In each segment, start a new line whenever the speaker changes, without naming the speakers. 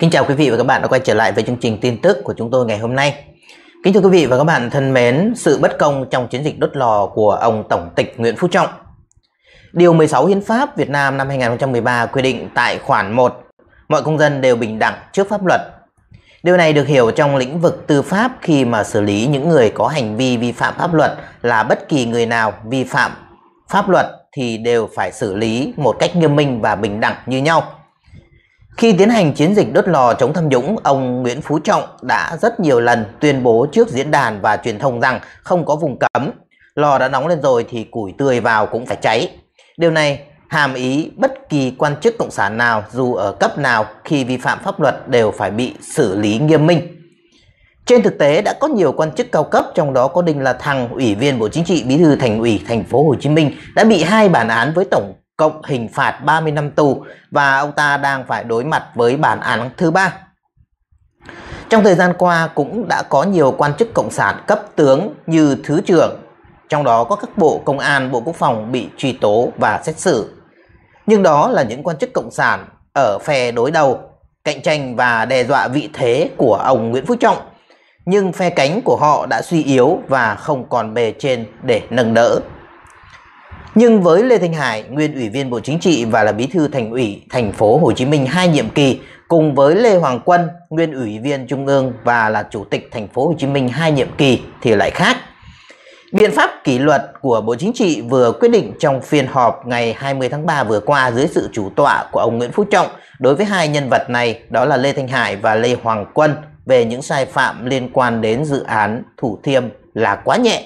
Kính chào quý vị và các bạn đã quay trở lại với chương trình tin tức của chúng tôi ngày hôm nay. Kính thưa quý vị và các bạn thân mến, sự bất công trong chiến dịch đốt lò của ông Tổng tịch Nguyễn Phú Trọng. Điều 16 Hiến pháp Việt Nam năm 2013 quy định tại khoản 1, mọi công dân đều bình đẳng trước pháp luật. Điều này được hiểu trong lĩnh vực tư pháp khi mà xử lý những người có hành vi vi phạm pháp luật là bất kỳ người nào vi phạm pháp luật thì đều phải xử lý một cách nghiêm minh và bình đẳng như nhau. Khi tiến hành chiến dịch đốt lò chống tham nhũng, ông Nguyễn Phú Trọng đã rất nhiều lần tuyên bố trước diễn đàn và truyền thông rằng không có vùng cấm. Lò đã nóng lên rồi thì củi tươi vào cũng phải cháy. Điều này hàm ý bất kỳ quan chức cộng sản nào dù ở cấp nào khi vi phạm pháp luật đều phải bị xử lý nghiêm minh. Trên thực tế đã có nhiều quan chức cao cấp trong đó có Đinh La Thăng, Ủy viên Bộ Chính trị, Bí thư Thành ủy Thành phố Hồ Chí Minh đã bị hai bản án với tổng cộng hình phạt 30 năm tù và ông ta đang phải đối mặt với bản án thứ ba. Trong thời gian qua cũng đã có nhiều quan chức cộng sản cấp tướng như thứ trưởng, trong đó có các bộ công an, bộ quốc phòng bị truy tố và xét xử. Nhưng đó là những quan chức cộng sản ở phe đối đầu, cạnh tranh và đe dọa vị thế của ông Nguyễn Phú Trọng. Nhưng phe cánh của họ đã suy yếu và không còn bề trên để nâng đỡ. Nhưng với Lê Thanh Hải, nguyên ủy viên Bộ Chính trị và là bí thư thành ủy thành phố Hồ Chí Minh hai nhiệm kỳ, cùng với Lê Hoàng Quân, nguyên ủy viên Trung ương và là chủ tịch thành phố Hồ Chí Minh hai nhiệm kỳ thì lại khác. Biện pháp kỷ luật của Bộ Chính trị vừa quyết định trong phiên họp ngày 20 tháng 3 vừa qua dưới sự chủ tọa của ông Nguyễn Phú Trọng đối với hai nhân vật này đó là Lê Thanh Hải và Lê Hoàng Quân về những sai phạm liên quan đến dự án Thủ Thiêm là quá nhẹ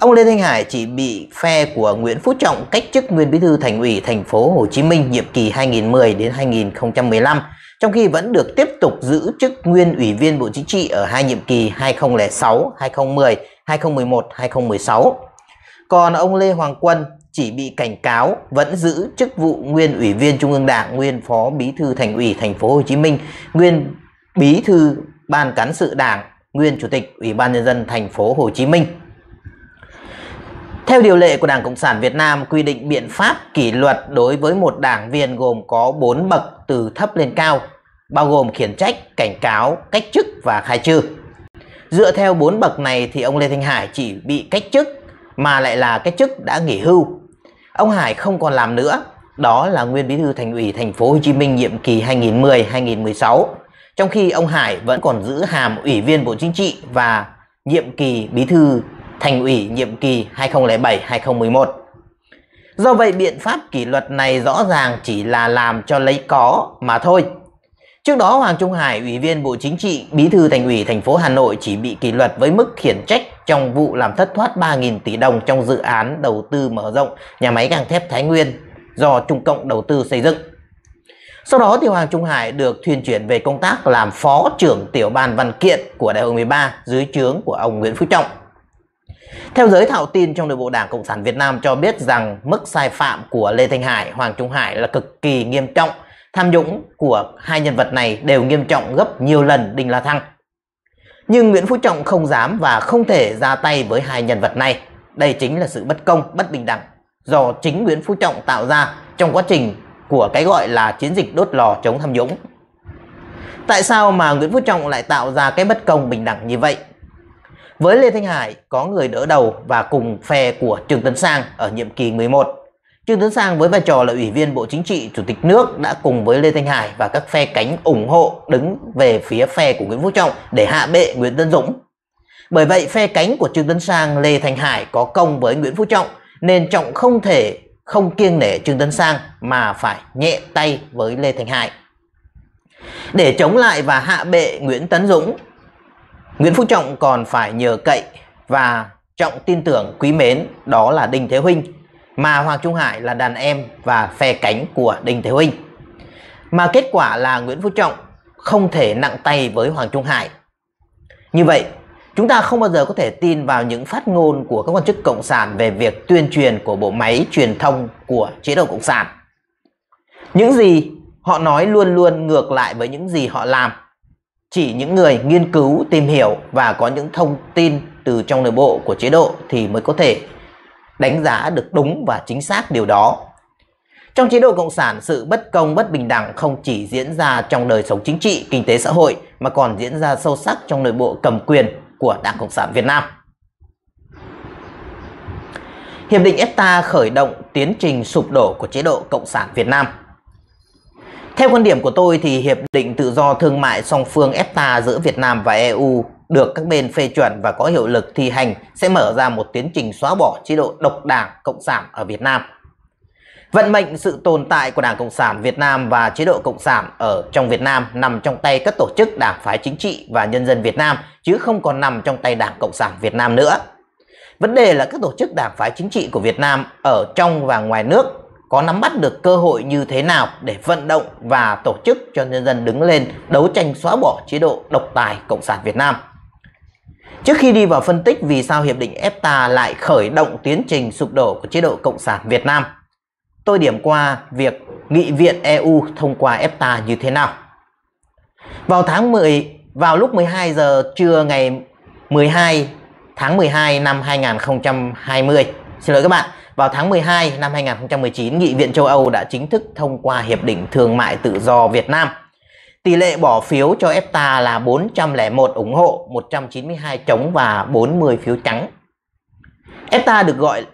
Ông Lê Thanh Hải chỉ bị phe của Nguyễn Phú Trọng cách chức nguyên bí thư thành ủy thành phố Hồ Chí Minh nhiệm kỳ 2010 đến 2015, trong khi vẫn được tiếp tục giữ chức nguyên ủy viên Bộ Chính trị ở hai nhiệm kỳ 2006, 2010, 2011, 2016. Còn ông Lê Hoàng Quân chỉ bị cảnh cáo vẫn giữ chức vụ nguyên ủy viên Trung ương Đảng, nguyên phó bí thư thành ủy thành phố Hồ Chí Minh, nguyên bí thư ban cán sự Đảng, nguyên chủ tịch Ủy ban nhân dân thành phố Hồ Chí Minh. Theo điều lệ của Đảng Cộng sản Việt Nam quy định biện pháp kỷ luật đối với một đảng viên gồm có 4 bậc từ thấp lên cao, bao gồm khiển trách, cảnh cáo, cách chức và khai trừ. Dựa theo 4 bậc này thì ông Lê Thanh Hải chỉ bị cách chức mà lại là cách chức đã nghỉ hưu. Ông Hải không còn làm nữa, đó là nguyên bí thư thành ủy thành phố Hồ Chí Minh nhiệm kỳ 2010-2016. Trong khi ông Hải vẫn còn giữ hàm ủy viên Bộ Chính trị và nhiệm kỳ bí thư thành ủy nhiệm kỳ 2007-2011. Do vậy biện pháp kỷ luật này rõ ràng chỉ là làm cho lấy có mà thôi. Trước đó Hoàng Trung Hải, Ủy viên Bộ Chính trị, Bí thư Thành ủy thành phố Hà Nội chỉ bị kỷ luật với mức khiển trách trong vụ làm thất thoát 3.000 tỷ đồng trong dự án đầu tư mở rộng nhà máy gang thép Thái Nguyên do Trung Cộng đầu tư xây dựng. Sau đó thì Hoàng Trung Hải được thuyên chuyển về công tác làm phó trưởng tiểu ban văn kiện của Đại hội 13 dưới trướng của ông Nguyễn Phú Trọng. Theo giới thạo tin trong nội bộ Đảng Cộng sản Việt Nam cho biết rằng mức sai phạm của Lê Thanh Hải, Hoàng Trung Hải là cực kỳ nghiêm trọng. Tham nhũng của hai nhân vật này đều nghiêm trọng gấp nhiều lần Đinh La Thăng. Nhưng Nguyễn Phú Trọng không dám và không thể ra tay với hai nhân vật này. Đây chính là sự bất công, bất bình đẳng do chính Nguyễn Phú Trọng tạo ra trong quá trình của cái gọi là chiến dịch đốt lò chống tham nhũng. Tại sao mà Nguyễn Phú Trọng lại tạo ra cái bất công bình đẳng như vậy? Với Lê Thanh Hải có người đỡ đầu và cùng phe của Trương Tấn Sang ở nhiệm kỳ 11. Trương Tấn Sang với vai trò là Ủy viên Bộ Chính trị, Chủ tịch nước đã cùng với Lê Thanh Hải và các phe cánh ủng hộ đứng về phía phe của Nguyễn Phú Trọng để hạ bệ Nguyễn Tân Dũng. Bởi vậy phe cánh của Trương Tấn Sang, Lê Thanh Hải có công với Nguyễn Phú Trọng nên Trọng không thể không kiêng nể Trương Tấn Sang mà phải nhẹ tay với Lê Thanh Hải. Để chống lại và hạ bệ Nguyễn Tấn Dũng, Nguyễn Phú Trọng còn phải nhờ cậy và Trọng tin tưởng quý mến đó là Đinh Thế Huynh mà Hoàng Trung Hải là đàn em và phe cánh của Đinh Thế Huynh. Mà kết quả là Nguyễn Phú Trọng không thể nặng tay với Hoàng Trung Hải. Như vậy, chúng ta không bao giờ có thể tin vào những phát ngôn của các quan chức cộng sản về việc tuyên truyền của bộ máy truyền thông của chế độ cộng sản. Những gì họ nói luôn luôn ngược lại với những gì họ làm chỉ những người nghiên cứu, tìm hiểu và có những thông tin từ trong nội bộ của chế độ thì mới có thể đánh giá được đúng và chính xác điều đó. Trong chế độ Cộng sản, sự bất công, bất bình đẳng không chỉ diễn ra trong đời sống chính trị, kinh tế xã hội mà còn diễn ra sâu sắc trong nội bộ cầm quyền của Đảng Cộng sản Việt Nam. Hiệp định EFTA khởi động tiến trình sụp đổ của chế độ Cộng sản Việt Nam. Theo quan điểm của tôi thì Hiệp định Tự do Thương mại song phương EFTA giữa Việt Nam và EU được các bên phê chuẩn và có hiệu lực thi hành sẽ mở ra một tiến trình xóa bỏ chế độ độc đảng Cộng sản ở Việt Nam. Vận mệnh sự tồn tại của Đảng Cộng sản Việt Nam và chế độ Cộng sản ở trong Việt Nam nằm trong tay các tổ chức đảng phái chính trị và nhân dân Việt Nam, chứ không còn nằm trong tay Đảng Cộng sản Việt Nam nữa. Vấn đề là các tổ chức đảng phái chính trị của Việt Nam ở trong và ngoài nước có nắm bắt được cơ hội như thế nào để vận động và tổ chức cho nhân dân đứng lên đấu tranh xóa bỏ chế độ độc tài Cộng sản Việt Nam. Trước khi đi vào phân tích vì sao Hiệp định EFTA lại khởi động tiến trình sụp đổ của chế độ Cộng sản Việt Nam, tôi điểm qua việc Nghị viện EU thông qua EFTA như thế nào. Vào tháng 10, vào lúc 12 giờ trưa ngày 12 tháng 12 năm 2020, xin lỗi các bạn, vào tháng 12 năm 2019, Nghị viện châu Âu đã chính thức thông qua Hiệp định Thương mại Tự do Việt Nam. Tỷ lệ bỏ phiếu cho EFTA là 401 ủng hộ, 192 chống và 40 phiếu trắng. EFTA được gọi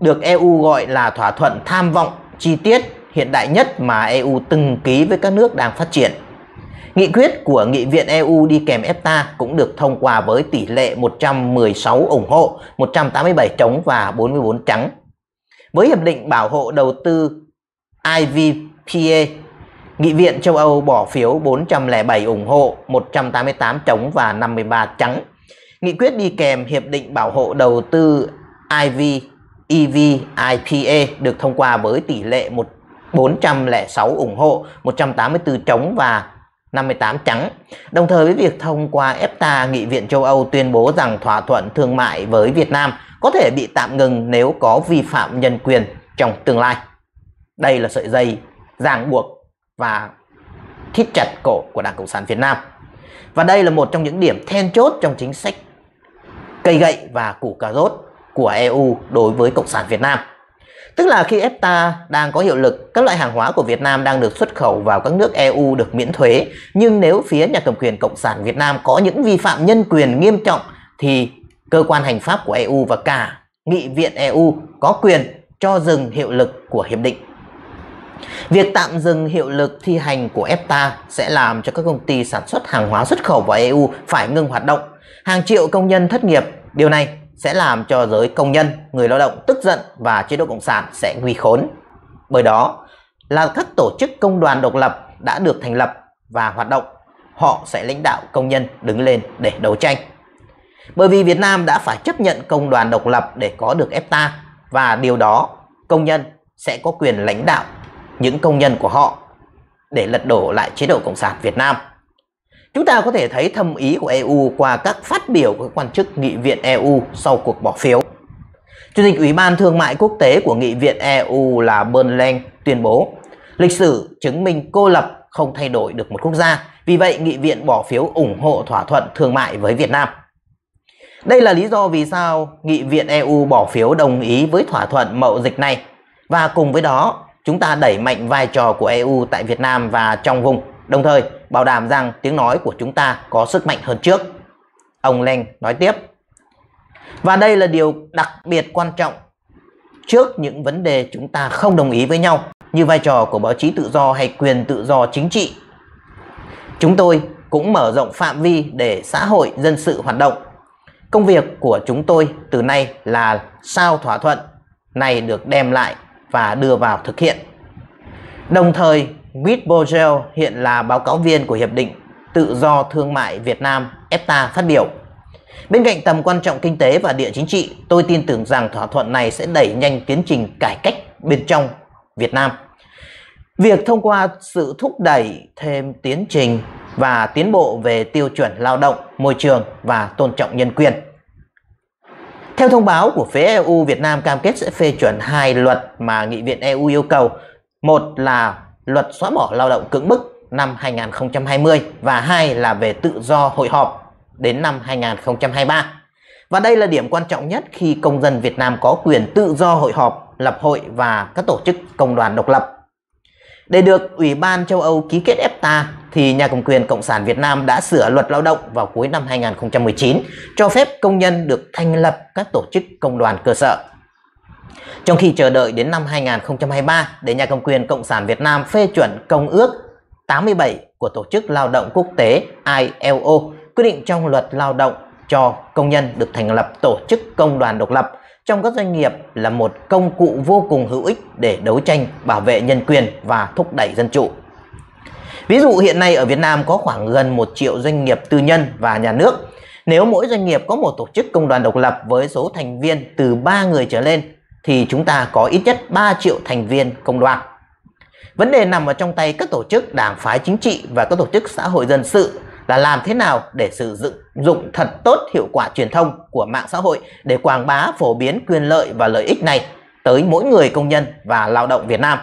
được EU gọi là thỏa thuận tham vọng chi tiết hiện đại nhất mà EU từng ký với các nước đang phát triển. Nghị quyết của Nghị viện EU đi kèm EFTA cũng được thông qua với tỷ lệ 116 ủng hộ, 187 chống và 44 trắng. Với Hiệp định Bảo hộ Đầu tư IVPA, Nghị viện châu Âu bỏ phiếu 407 ủng hộ, 188 chống và 53 trắng. Nghị quyết đi kèm Hiệp định Bảo hộ Đầu tư IV EVIPA được thông qua với tỷ lệ 1 406 ủng hộ, 184 chống và 58 trắng. Đồng thời với việc thông qua EFTA, Nghị viện châu Âu tuyên bố rằng thỏa thuận thương mại với Việt Nam có thể bị tạm ngừng nếu có vi phạm nhân quyền trong tương lai. Đây là sợi dây ràng buộc và thít chặt cổ của Đảng Cộng sản Việt Nam. Và đây là một trong những điểm then chốt trong chính sách cây gậy và củ cà rốt của EU đối với Cộng sản Việt Nam. Tức là khi EFTA đang có hiệu lực, các loại hàng hóa của Việt Nam đang được xuất khẩu vào các nước EU được miễn thuế. Nhưng nếu phía nhà cầm quyền Cộng sản Việt Nam có những vi phạm nhân quyền nghiêm trọng thì cơ quan hành pháp của EU và cả Nghị viện EU có quyền cho dừng hiệu lực của hiệp định. Việc tạm dừng hiệu lực thi hành của EFTA sẽ làm cho các công ty sản xuất hàng hóa xuất khẩu vào EU phải ngừng hoạt động. Hàng triệu công nhân thất nghiệp. Điều này sẽ làm cho giới công nhân, người lao động tức giận và chế độ cộng sản sẽ nguy khốn. Bởi đó là các tổ chức công đoàn độc lập đã được thành lập và hoạt động, họ sẽ lãnh đạo công nhân đứng lên để đấu tranh. Bởi vì Việt Nam đã phải chấp nhận công đoàn độc lập để có được EFTA và điều đó công nhân sẽ có quyền lãnh đạo những công nhân của họ để lật đổ lại chế độ Cộng sản Việt Nam. Chúng ta có thể thấy thâm ý của EU qua các phát biểu của quan chức Nghị viện EU sau cuộc bỏ phiếu. Chủ tịch Ủy ban Thương mại Quốc tế của Nghị viện EU là Bernland tuyên bố lịch sử chứng minh cô lập không thay đổi được một quốc gia, vì vậy Nghị viện bỏ phiếu ủng hộ thỏa thuận thương mại với Việt Nam. Đây là lý do vì sao Nghị viện EU bỏ phiếu đồng ý với thỏa thuận mậu dịch này và cùng với đó, chúng ta đẩy mạnh vai trò của EU tại Việt Nam và trong vùng, đồng thời bảo đảm rằng tiếng nói của chúng ta có sức mạnh hơn trước. Ông Leng nói tiếp. Và đây là điều đặc biệt quan trọng trước những vấn đề chúng ta không đồng ý với nhau, như vai trò của báo chí tự do hay quyền tự do chính trị. Chúng tôi cũng mở rộng phạm vi để xã hội dân sự hoạt động. Công việc của chúng tôi từ nay là sao thỏa thuận này được đem lại và đưa vào thực hiện. Đồng thời Whit Bogel hiện là báo cáo viên của Hiệp định Tự do Thương mại Việt Nam EFTA phát biểu. Bên cạnh tầm quan trọng kinh tế và địa chính trị, tôi tin tưởng rằng thỏa thuận này sẽ đẩy nhanh tiến trình cải cách bên trong Việt Nam. Việc thông qua sự thúc đẩy thêm tiến trình và tiến bộ về tiêu chuẩn lao động, môi trường và tôn trọng nhân quyền. Theo thông báo của phía EU, Việt Nam cam kết sẽ phê chuẩn hai luật mà Nghị viện EU yêu cầu. Một là luật xóa bỏ lao động cưỡng bức năm 2020 và hai là về tự do hội họp đến năm 2023. Và đây là điểm quan trọng nhất khi công dân Việt Nam có quyền tự do hội họp, lập hội và các tổ chức công đoàn độc lập. Để được Ủy ban châu Âu ký kết EFTA thì nhà cầm quyền Cộng sản Việt Nam đã sửa luật lao động vào cuối năm 2019 cho phép công nhân được thành lập các tổ chức công đoàn cơ sở. Trong khi chờ đợi đến năm 2023 để nhà cầm quyền Cộng sản Việt Nam phê chuẩn công ước 87 của Tổ chức Lao động Quốc tế ILO quy định trong luật lao động cho công nhân được thành lập tổ chức công đoàn độc lập trong các doanh nghiệp là một công cụ vô cùng hữu ích để đấu tranh bảo vệ nhân quyền và thúc đẩy dân chủ. Ví dụ hiện nay ở Việt Nam có khoảng gần 1 triệu doanh nghiệp tư nhân và nhà nước. Nếu mỗi doanh nghiệp có một tổ chức công đoàn độc lập với số thành viên từ 3 người trở lên, thì chúng ta có ít nhất 3 triệu thành viên công đoàn. Vấn đề nằm ở trong tay các tổ chức đảng phái chính trị và các tổ chức xã hội dân sự là làm thế nào để sử dụng dụng thật tốt hiệu quả truyền thông của mạng xã hội để quảng bá phổ biến quyền lợi và lợi ích này tới mỗi người công nhân và lao động Việt Nam.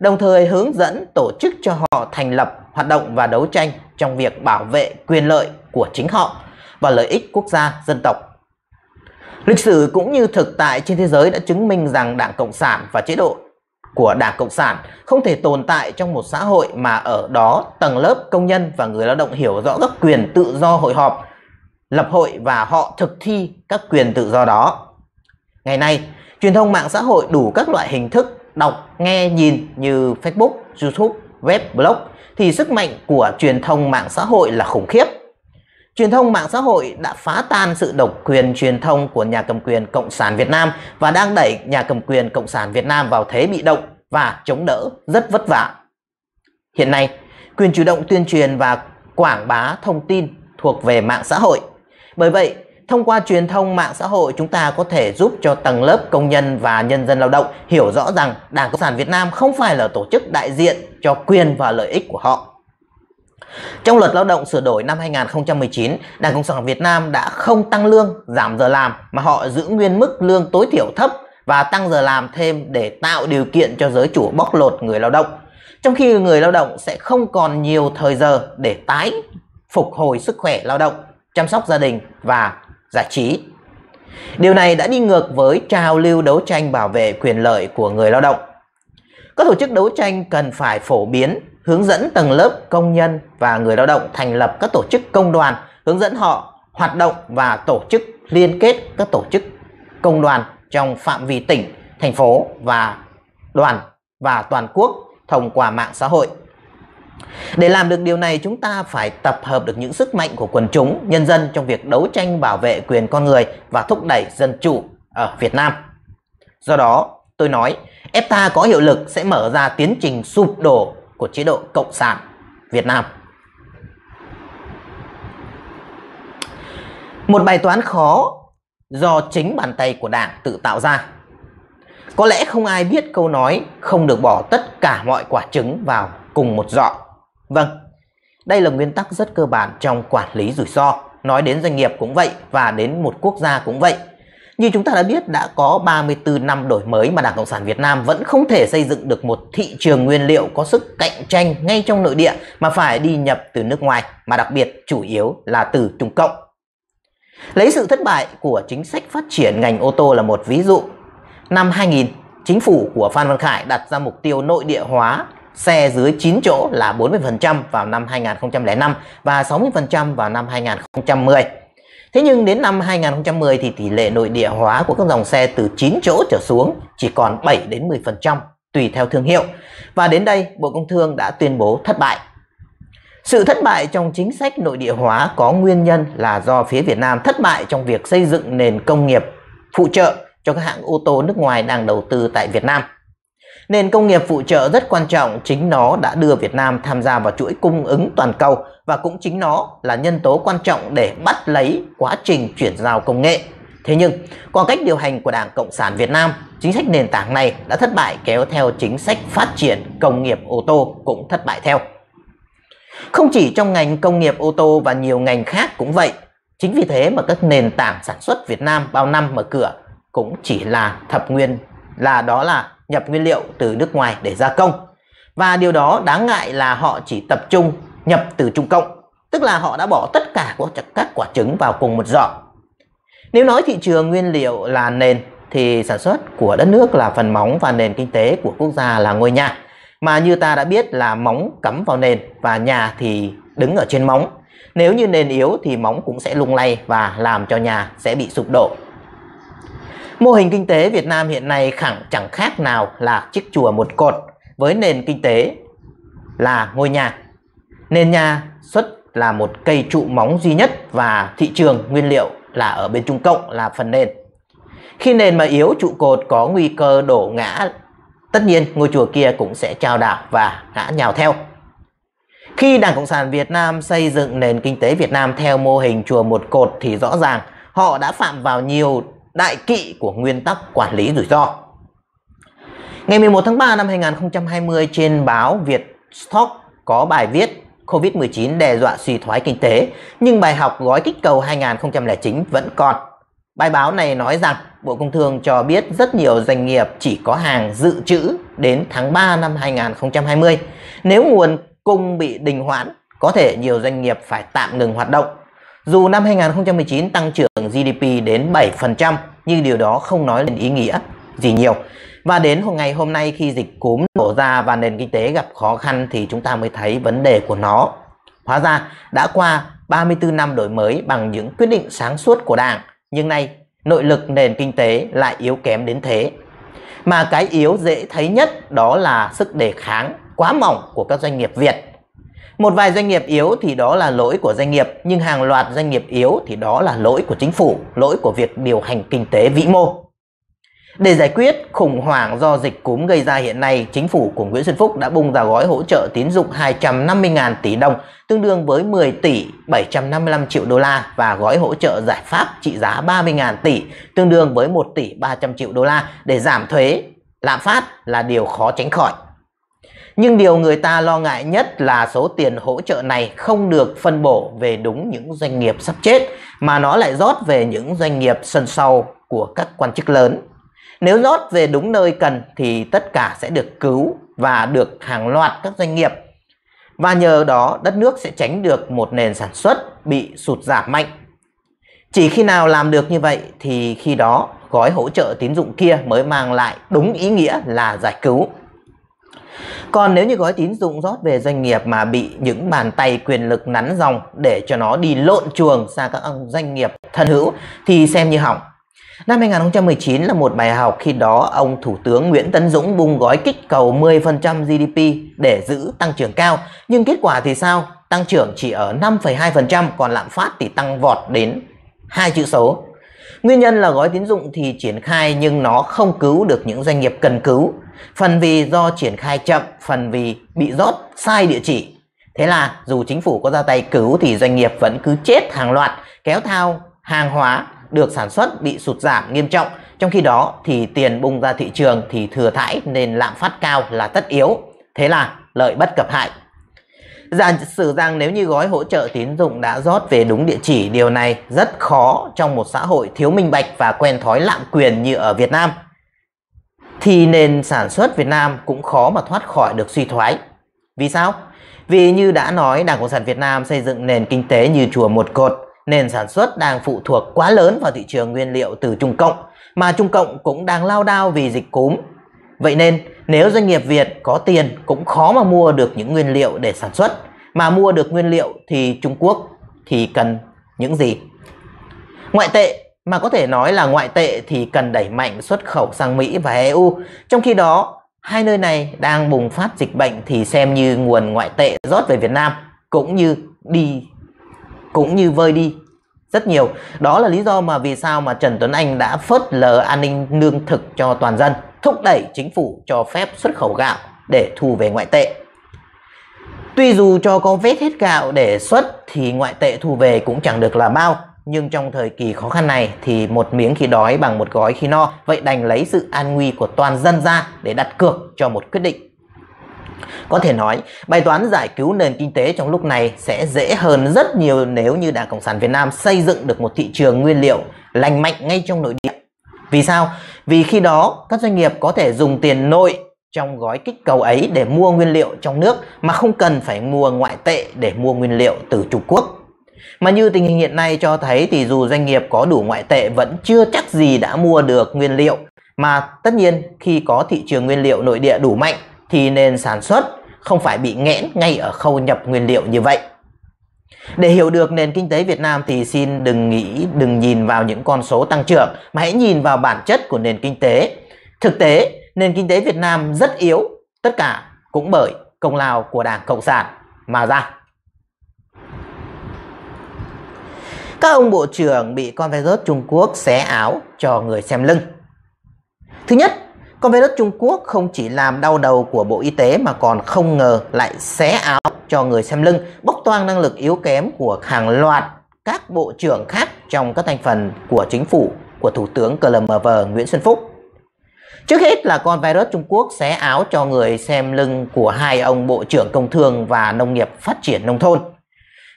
Đồng thời hướng dẫn tổ chức cho họ thành lập hoạt động và đấu tranh trong việc bảo vệ quyền lợi của chính họ và lợi ích quốc gia, dân tộc. Lịch sử cũng như thực tại trên thế giới đã chứng minh rằng Đảng Cộng sản và chế độ của Đảng Cộng sản không thể tồn tại trong một xã hội mà ở đó tầng lớp công nhân và người lao động hiểu rõ các quyền tự do hội họp, lập hội và họ thực thi các quyền tự do đó. Ngày nay, truyền thông mạng xã hội đủ các loại hình thức đọc, nghe, nhìn như Facebook, YouTube, web, blog thì sức mạnh của truyền thông mạng xã hội là khủng khiếp. Truyền thông mạng xã hội đã phá tan sự độc quyền truyền thông của nhà cầm quyền Cộng sản Việt Nam và đang đẩy nhà cầm quyền Cộng sản Việt Nam vào thế bị động và chống đỡ rất vất vả. Hiện nay, quyền chủ động tuyên truyền và quảng bá thông tin thuộc về mạng xã hội. Bởi vậy, thông qua truyền thông mạng xã hội chúng ta có thể giúp cho tầng lớp công nhân và nhân dân lao động hiểu rõ rằng Đảng Cộng sản Việt Nam không phải là tổ chức đại diện cho quyền và lợi ích của họ. Trong luật lao động sửa đổi năm 2019, Đảng Cộng sản Việt Nam đã không tăng lương, giảm giờ làm mà họ giữ nguyên mức lương tối thiểu thấp và tăng giờ làm thêm để tạo điều kiện cho giới chủ bóc lột người lao động. Trong khi người lao động sẽ không còn nhiều thời giờ để tái phục hồi sức khỏe lao động, chăm sóc gia đình và giải trí. Điều này đã đi ngược với trào lưu đấu tranh bảo vệ quyền lợi của người lao động. Các tổ chức đấu tranh cần phải phổ biến, hướng dẫn tầng lớp công nhân và người lao động thành lập các tổ chức công đoàn, hướng dẫn họ hoạt động và tổ chức liên kết các tổ chức công đoàn trong phạm vi tỉnh, thành phố và đoàn và toàn quốc thông qua mạng xã hội. Để làm được điều này chúng ta phải tập hợp được những sức mạnh của quần chúng, nhân dân trong việc đấu tranh bảo vệ quyền con người và thúc đẩy dân chủ ở Việt Nam. Do đó, tôi nói EFTA có hiệu lực sẽ mở ra tiến trình sụp đổ của chế độ Cộng sản Việt Nam. Một bài toán khó do chính bàn tay của Đảng tự tạo ra. Có lẽ không ai biết câu nói không được bỏ tất cả mọi quả trứng vào cùng một giỏ. Vâng, đây là nguyên tắc rất cơ bản trong quản lý rủi ro. Nói đến doanh nghiệp cũng vậy và đến một quốc gia cũng vậy. Như chúng ta đã biết đã có 34 năm đổi mới mà Đảng Cộng sản Việt Nam vẫn không thể xây dựng được một thị trường nguyên liệu có sức cạnh tranh ngay trong nội địa mà phải đi nhập từ nước ngoài mà đặc biệt chủ yếu là từ Trung Cộng. Lấy sự thất bại của chính sách phát triển ngành ô tô là một ví dụ. Năm 2000, chính phủ của Phan Văn Khải đặt ra mục tiêu nội địa hóa xe dưới 9 chỗ là 40% vào năm 2005 và 60% vào năm 2010. Thế nhưng đến năm 2010 thì tỷ lệ nội địa hóa của các dòng xe từ 9 chỗ trở xuống chỉ còn 7 đến 10% tùy theo thương hiệu. Và đến đây, Bộ Công Thương đã tuyên bố thất bại. Sự thất bại trong chính sách nội địa hóa có nguyên nhân là do phía Việt Nam thất bại trong việc xây dựng nền công nghiệp phụ trợ cho các hãng ô tô nước ngoài đang đầu tư tại Việt Nam. Nền công nghiệp phụ trợ rất quan trọng, chính nó đã đưa Việt Nam tham gia vào chuỗi cung ứng toàn cầu và cũng chính nó là nhân tố quan trọng để bắt lấy quá trình chuyển giao công nghệ. Thế nhưng, qua cách điều hành của Đảng Cộng sản Việt Nam, chính sách nền tảng này đã thất bại kéo theo chính sách phát triển công nghiệp ô tô cũng thất bại theo. Không chỉ trong ngành công nghiệp ô tô và nhiều ngành khác cũng vậy. Chính vì thế mà các nền tảng sản xuất Việt Nam bao năm mở cửa cũng chỉ là thập nguyên là đó là nhập nguyên liệu từ nước ngoài để gia công. Và điều đó đáng ngại là họ chỉ tập trung nhập từ Trung Cộng, tức là họ đã bỏ tất cả các quả trứng vào cùng một giỏ. Nếu nói thị trường nguyên liệu là nền thì sản xuất của đất nước là phần móng và nền kinh tế của quốc gia là ngôi nhà. Mà như ta đã biết là móng cắm vào nền và nhà thì đứng ở trên móng. Nếu như nền yếu thì móng cũng sẽ lung lay và làm cho nhà sẽ bị sụp đổ. Mô hình kinh tế Việt Nam hiện nay khẳng chẳng khác nào là chiếc chùa một cột với nền kinh tế là ngôi nhà. Nền nhà xuất là một cây trụ móng duy nhất và thị trường nguyên liệu là ở bên trung cộng là phần nền. Khi nền mà yếu trụ cột có nguy cơ đổ ngã, tất nhiên ngôi chùa kia cũng sẽ trao đảo và ngã nhào theo. Khi Đảng Cộng sản Việt Nam xây dựng nền kinh tế Việt Nam theo mô hình chùa một cột thì rõ ràng họ đã phạm vào nhiều đại kỵ của nguyên tắc quản lý rủi ro. Ngày 11 tháng 3 năm 2020 trên báo Việt Stock có bài viết COVID-19 đe dọa suy thoái kinh tế, nhưng bài học gói kích cầu 2009 vẫn còn. Bài báo này nói rằng Bộ Công Thương cho biết rất nhiều doanh nghiệp chỉ có hàng dự trữ đến tháng 3 năm 2020. Nếu nguồn cung bị đình hoãn, có thể nhiều doanh nghiệp phải tạm ngừng hoạt động. Dù năm 2019 tăng trưởng GDP đến 7%, nhưng điều đó không nói lên ý nghĩa gì nhiều. Và đến ngày hôm nay khi dịch cúm nổ ra và nền kinh tế gặp khó khăn thì chúng ta mới thấy vấn đề của nó. Hóa ra đã qua 34 năm đổi mới bằng những quyết định sáng suốt của Đảng, nhưng nay nội lực nền kinh tế lại yếu kém đến thế. Mà cái yếu dễ thấy nhất đó là sức đề kháng quá mỏng của các doanh nghiệp Việt. Một vài doanh nghiệp yếu thì đó là lỗi của doanh nghiệp, nhưng hàng loạt doanh nghiệp yếu thì đó là lỗi của chính phủ, lỗi của việc điều hành kinh tế vĩ mô. Để giải quyết khủng hoảng do dịch cúm gây ra hiện nay, chính phủ của Nguyễn Xuân Phúc đã bung ra gói hỗ trợ tín dụng 250.000 tỷ đồng, tương đương với 10 tỷ 755 triệu đô la và gói hỗ trợ giải pháp trị giá 30.000 tỷ, tương đương với 1 tỷ 300 triệu đô la để giảm thuế, lạm phát là điều khó tránh khỏi. Nhưng điều người ta lo ngại nhất là số tiền hỗ trợ này không được phân bổ về đúng những doanh nghiệp sắp chết, mà nó lại rót về những doanh nghiệp sân sau của các quan chức lớn. Nếu rót về đúng nơi cần thì tất cả sẽ được cứu và được hàng loạt các doanh nghiệp. Và nhờ đó, đất nước sẽ tránh được một nền sản xuất bị sụt giảm mạnh. Chỉ khi nào làm được như vậy thì khi đó, gói hỗ trợ tín dụng kia mới mang lại đúng ý nghĩa là giải cứu. Còn nếu như gói tín dụng rót về doanh nghiệp mà bị những bàn tay quyền lực nắn dòng để cho nó đi lộn chuồng sang các doanh nghiệp thân hữu thì xem như hỏng. Năm 2019 là một bài học khi đó ông Thủ tướng Nguyễn Tấn Dũng bung gói kích cầu 10% GDP để giữ tăng trưởng cao. Nhưng kết quả thì sao? Tăng trưởng chỉ ở 5,2% còn lạm phát thì tăng vọt đến hai chữ số. Nguyên nhân là gói tín dụng thì triển khai nhưng nó không cứu được những doanh nghiệp cần cứu. Phần vì do triển khai chậm, phần vì bị rót sai địa chỉ. Thế là dù chính phủ có ra tay cứu thì doanh nghiệp vẫn cứ chết hàng loạt, kéo thao hàng hóa được sản xuất bị sụt giảm nghiêm trọng. Trong khi đó thì tiền bung ra thị trường thì thừa thãi nên lạm phát cao là tất yếu. Thế là lợi bất cập hại. Giả sử rằng nếu như gói hỗ trợ tín dụng đã rót về đúng địa chỉ, điều này rất khó trong một xã hội thiếu minh bạch và quen thói lạm quyền như ở Việt Nam. Thì nền sản xuất Việt Nam cũng khó mà thoát khỏi được suy thoái. Vì sao? Vì như đã nói, Đảng Cộng sản Việt Nam xây dựng nền kinh tế như chùa một cột, nền sản xuất đang phụ thuộc quá lớn vào thị trường nguyên liệu từ Trung Cộng, mà Trung Cộng cũng đang lao đao vì dịch cúm. Vậy nên, nếu doanh nghiệp Việt có tiền cũng khó mà mua được những nguyên liệu để sản xuất, mà mua được nguyên liệu thì Trung Quốc thì cần những gì? Ngoại tệ mà có thể nói là ngoại tệ thì cần đẩy mạnh xuất khẩu sang Mỹ và EU. Trong khi đó, hai nơi này đang bùng phát dịch bệnh thì xem như nguồn ngoại tệ rót về Việt Nam cũng như đi cũng như vơi đi rất nhiều. Đó là lý do mà vì sao mà Trần Tuấn Anh đã phớt lờ an ninh lương thực cho toàn dân, thúc đẩy chính phủ cho phép xuất khẩu gạo để thu về ngoại tệ. Tuy dù cho có vết hết gạo để xuất thì ngoại tệ thu về cũng chẳng được là bao. Nhưng trong thời kỳ khó khăn này thì một miếng khi đói bằng một gói khi no, vậy đành lấy sự an nguy của toàn dân ra để đặt cược cho một quyết định. Có thể nói, bài toán giải cứu nền kinh tế trong lúc này sẽ dễ hơn rất nhiều nếu như Đảng Cộng sản Việt Nam xây dựng được một thị trường nguyên liệu lành mạnh ngay trong nội địa. Vì sao? Vì khi đó các doanh nghiệp có thể dùng tiền nội trong gói kích cầu ấy để mua nguyên liệu trong nước mà không cần phải mua ngoại tệ để mua nguyên liệu từ Trung Quốc. Mà như tình hình hiện nay cho thấy thì dù doanh nghiệp có đủ ngoại tệ vẫn chưa chắc gì đã mua được nguyên liệu. Mà tất nhiên khi có thị trường nguyên liệu nội địa đủ mạnh thì nền sản xuất không phải bị nghẽn ngay ở khâu nhập nguyên liệu như vậy. Để hiểu được nền kinh tế Việt Nam thì xin đừng nghĩ, đừng nhìn vào những con số tăng trưởng mà hãy nhìn vào bản chất của nền kinh tế. Thực tế, nền kinh tế Việt Nam rất yếu, tất cả cũng bởi công lao của Đảng Cộng sản mà ra. Các ông bộ trưởng bị con virus Trung Quốc xé áo cho người xem lưng. Thứ nhất, con virus Trung Quốc không chỉ làm đau đầu của Bộ Y tế mà còn không ngờ lại xé áo cho người xem lưng, bóc toang năng lực yếu kém của hàng loạt các bộ trưởng khác trong các thành phần của chính phủ của Thủ tướng CLMV Nguyễn Xuân Phúc. Trước hết là con virus Trung Quốc xé áo cho người xem lưng của hai ông Bộ trưởng Công Thương và Nông nghiệp Phát triển Nông thôn.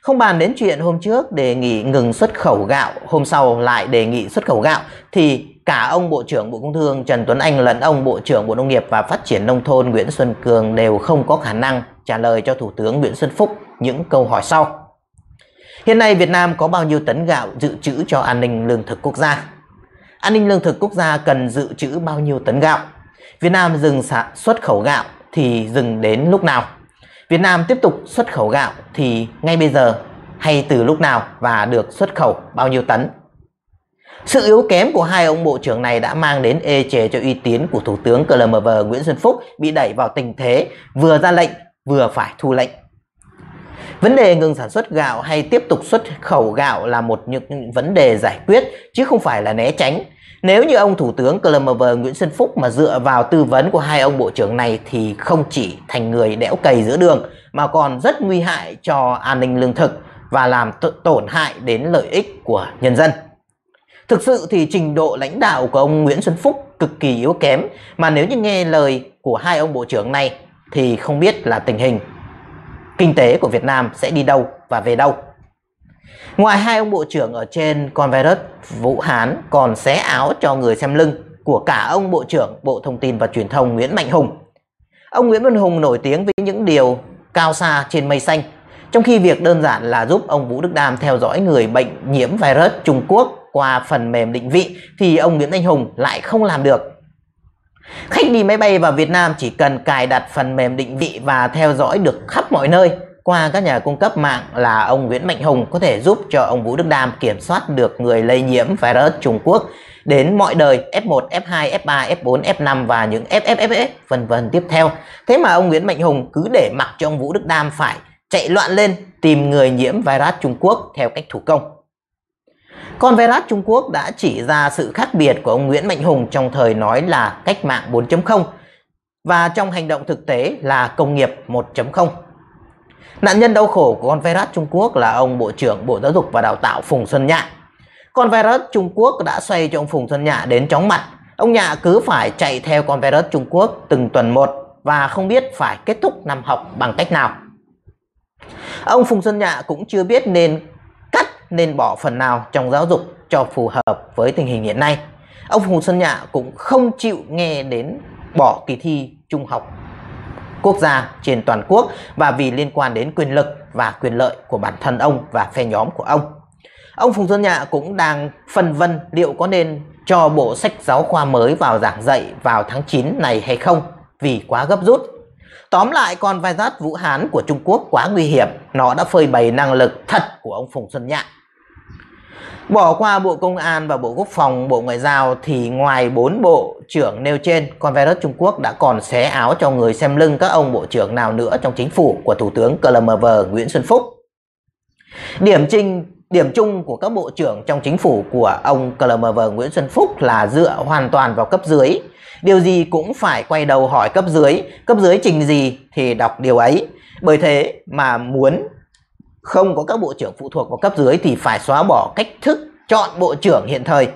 Không bàn đến chuyện hôm trước đề nghị ngừng xuất khẩu gạo, hôm sau lại đề nghị xuất khẩu gạo thì cả ông Bộ trưởng Bộ Công Thương Trần Tuấn Anh lẫn ông Bộ trưởng Bộ Nông nghiệp và Phát triển Nông thôn Nguyễn Xuân Cường đều không có khả năng trả lời cho Thủ tướng Nguyễn Xuân Phúc những câu hỏi sau. Hiện nay Việt Nam có bao nhiêu tấn gạo dự trữ cho an ninh lương thực quốc gia? An ninh lương thực quốc gia cần dự trữ bao nhiêu tấn gạo? Việt Nam dừng xuất khẩu gạo thì dừng đến lúc nào? Việt Nam tiếp tục xuất khẩu gạo thì ngay bây giờ hay từ lúc nào và được xuất khẩu bao nhiêu tấn? Sự yếu kém của hai ông bộ trưởng này đã mang đến ê chề cho uy tín của Thủ tướng CLMV Nguyễn Xuân Phúc bị đẩy vào tình thế vừa ra lệnh, vừa phải thu lệnh. Vấn đề ngừng sản xuất gạo hay tiếp tục xuất khẩu gạo là một những vấn đề giải quyết, chứ không phải là né tránh. Nếu như ông Thủ tướng CLMV Nguyễn Xuân Phúc mà dựa vào tư vấn của hai ông bộ trưởng này thì không chỉ thành người đẽo cày giữa đường, mà còn rất nguy hại cho an ninh lương thực và làm tổn hại đến lợi ích của nhân dân. Thực sự thì trình độ lãnh đạo của ông Nguyễn Xuân Phúc cực kỳ yếu kém, mà nếu như nghe lời của hai ông bộ trưởng này thì không biết là tình hình kinh tế của Việt Nam sẽ đi đâu và về đâu. Ngoài hai ông bộ trưởng ở trên con virus Vũ Hán còn xé áo cho người xem lưng của cả ông Bộ trưởng Bộ Thông tin và Truyền thông Nguyễn Mạnh Hùng. Ông Nguyễn văn Hùng nổi tiếng với những điều cao xa trên mây xanh, trong khi việc đơn giản là giúp ông Vũ Đức Đam theo dõi người bệnh nhiễm virus Trung Quốc qua phần mềm định vị thì ông Nguyễn Anh Hùng lại không làm được. Khách đi máy bay vào Việt Nam chỉ cần cài đặt phần mềm định vị và theo dõi được khắp mọi nơi qua các nhà cung cấp mạng là ông Nguyễn Mạnh Hùng có thể giúp cho ông Vũ Đức Đam kiểm soát được người lây nhiễm virus Trung Quốc đến mọi đời F1, F2, F3, F4, F5 và những FFFS vân vân tiếp theo. Thế mà ông Nguyễn Mạnh Hùng cứ để mặc cho ông Vũ Đức Đam phải chạy loạn lên tìm người nhiễm virus Trung Quốc theo cách thủ công. còn virus Trung Quốc đã chỉ ra sự khác biệt của ông Nguyễn Mạnh Hùng trong thời nói là cách mạng 4.0 và trong hành động thực tế là công nghiệp 1.0. Nạn nhân đau khổ của con virus Trung Quốc là ông Bộ trưởng Bộ Giáo dục và Đào tạo Phùng Xuân Nhạ. Con virus Trung Quốc đã xoay cho ông Phùng Xuân Nhạ đến chóng mặt. Ông Nhạ cứ phải chạy theo con virus Trung Quốc từng tuần một và không biết phải kết thúc năm học bằng cách nào. Ông Phùng Xuân Nhạ cũng chưa biết nên cắt, nên bỏ phần nào trong giáo dục cho phù hợp với tình hình hiện nay. Ông Phùng Xuân Nhạ cũng không chịu nghe đến bỏ kỳ thi trung học quốc gia trên toàn quốc và vì liên quan đến quyền lực và quyền lợi của bản thân ông và phe nhóm của ông. Ông Phùng Xuân Nhạ cũng đang phân vân liệu có nên cho bộ sách giáo khoa mới vào giảng dạy vào tháng 9 này hay không vì quá gấp rút. Tóm lại con virus Vũ Hán của Trung Quốc quá nguy hiểm, nó đã phơi bày năng lực thật của ông Phùng Xuân Nhạ. Bỏ qua Bộ Công an và Bộ Quốc phòng, Bộ Ngoại giao thì ngoài bốn bộ trưởng nêu trên, con virus Trung Quốc đã còn xé áo cho người xem lưng các ông bộ trưởng nào nữa trong chính phủ của Thủ tướng CLMV Nguyễn Xuân Phúc. Điểm trình điểm chung của các bộ trưởng trong chính phủ của ông CLMV Nguyễn Xuân Phúc là dựa hoàn toàn vào cấp dưới. Điều gì cũng phải quay đầu hỏi cấp dưới, cấp dưới trình gì thì đọc điều ấy. Bởi thế mà muốn không có các bộ trưởng phụ thuộc vào cấp dưới thì phải xóa bỏ cách thức chọn bộ trưởng hiện thời.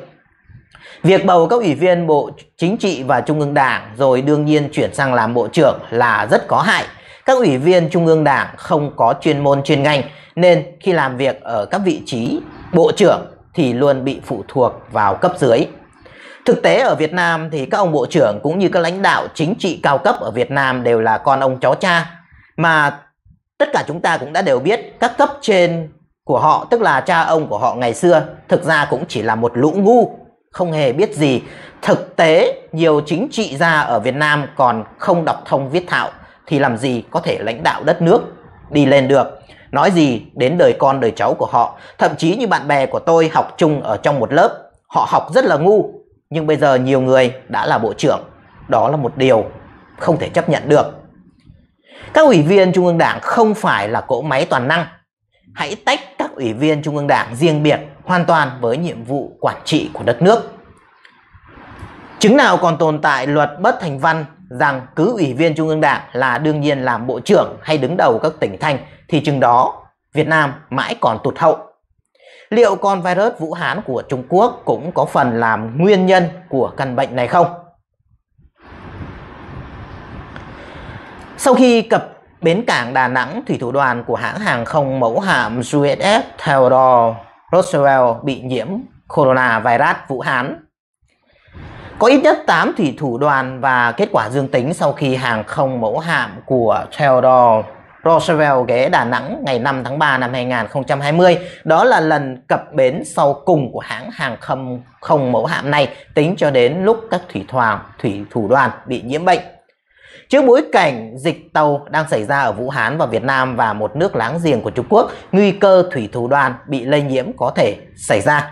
Việc bầu các ủy viên Bộ Chính trị và Trung ương Đảng rồi đương nhiên chuyển sang làm bộ trưởng là rất có hại. Các ủy viên Trung ương Đảng không có chuyên môn chuyên ngành, nên khi làm việc ở các vị trí bộ trưởng thì luôn bị phụ thuộc vào cấp dưới. Thực tế ở Việt Nam thì các ông bộ trưởng cũng như các lãnh đạo chính trị cao cấp ở Việt Nam đều là con ông cháu cha, mà tất cả chúng ta cũng đã đều biết các cấp trên của họ tức là cha ông của họ ngày xưa thực ra cũng chỉ là một lũ ngu không hề biết gì thực tế nhiều chính trị gia ở Việt Nam còn không đọc thông viết thạo thì làm gì có thể lãnh đạo đất nước đi lên được. Nói gì đến đời con đời cháu của họ, thậm chí như bạn bè của tôi học chung ở trong một lớp, họ học rất là ngu, nhưng bây giờ nhiều người đã là bộ trưởng. Đó là một điều không thể chấp nhận được. Các ủy viên Trung ương Đảng không phải là cỗ máy toàn năng. Hãy tách các ủy viên Trung ương Đảng riêng biệt hoàn toàn với nhiệm vụ quản trị của đất nước. Chứng nào còn tồn tại luật bất thành văn rằng cứ ủy viên Trung ương Đảng là đương nhiên làm bộ trưởng hay đứng đầu các tỉnh thành, thì chừng đó Việt Nam mãi còn tụt hậu. Liệu con virus Vũ Hán của Trung Quốc cũng có phần làm nguyên nhân của căn bệnh này không? Sau khi cập bến cảng Đà Nẵng, thủy thủ đoàn của hãng hàng không mẫu hạm USS Theodore Roosevelt bị nhiễm coronavirus Vũ Hán. Có ít nhất 8 thủy thủ đoàn và kết quả dương tính sau khi hàng không mẫu hạm của Theodore Roosevelt ghé Đà Nẵng ngày 5 tháng 3 năm 2020. Đó là lần cập bến sau cùng của hãng hàng không không mẫu hạm này tính cho đến lúc các thủy thoảng thủy thủ đoàn bị nhiễm bệnh. Trước bối cảnh dịch tàu đang xảy ra ở Vũ Hán và Việt Nam và một nước láng giềng của Trung Quốc, nguy cơ thủy thủ đoàn bị lây nhiễm có thể xảy ra.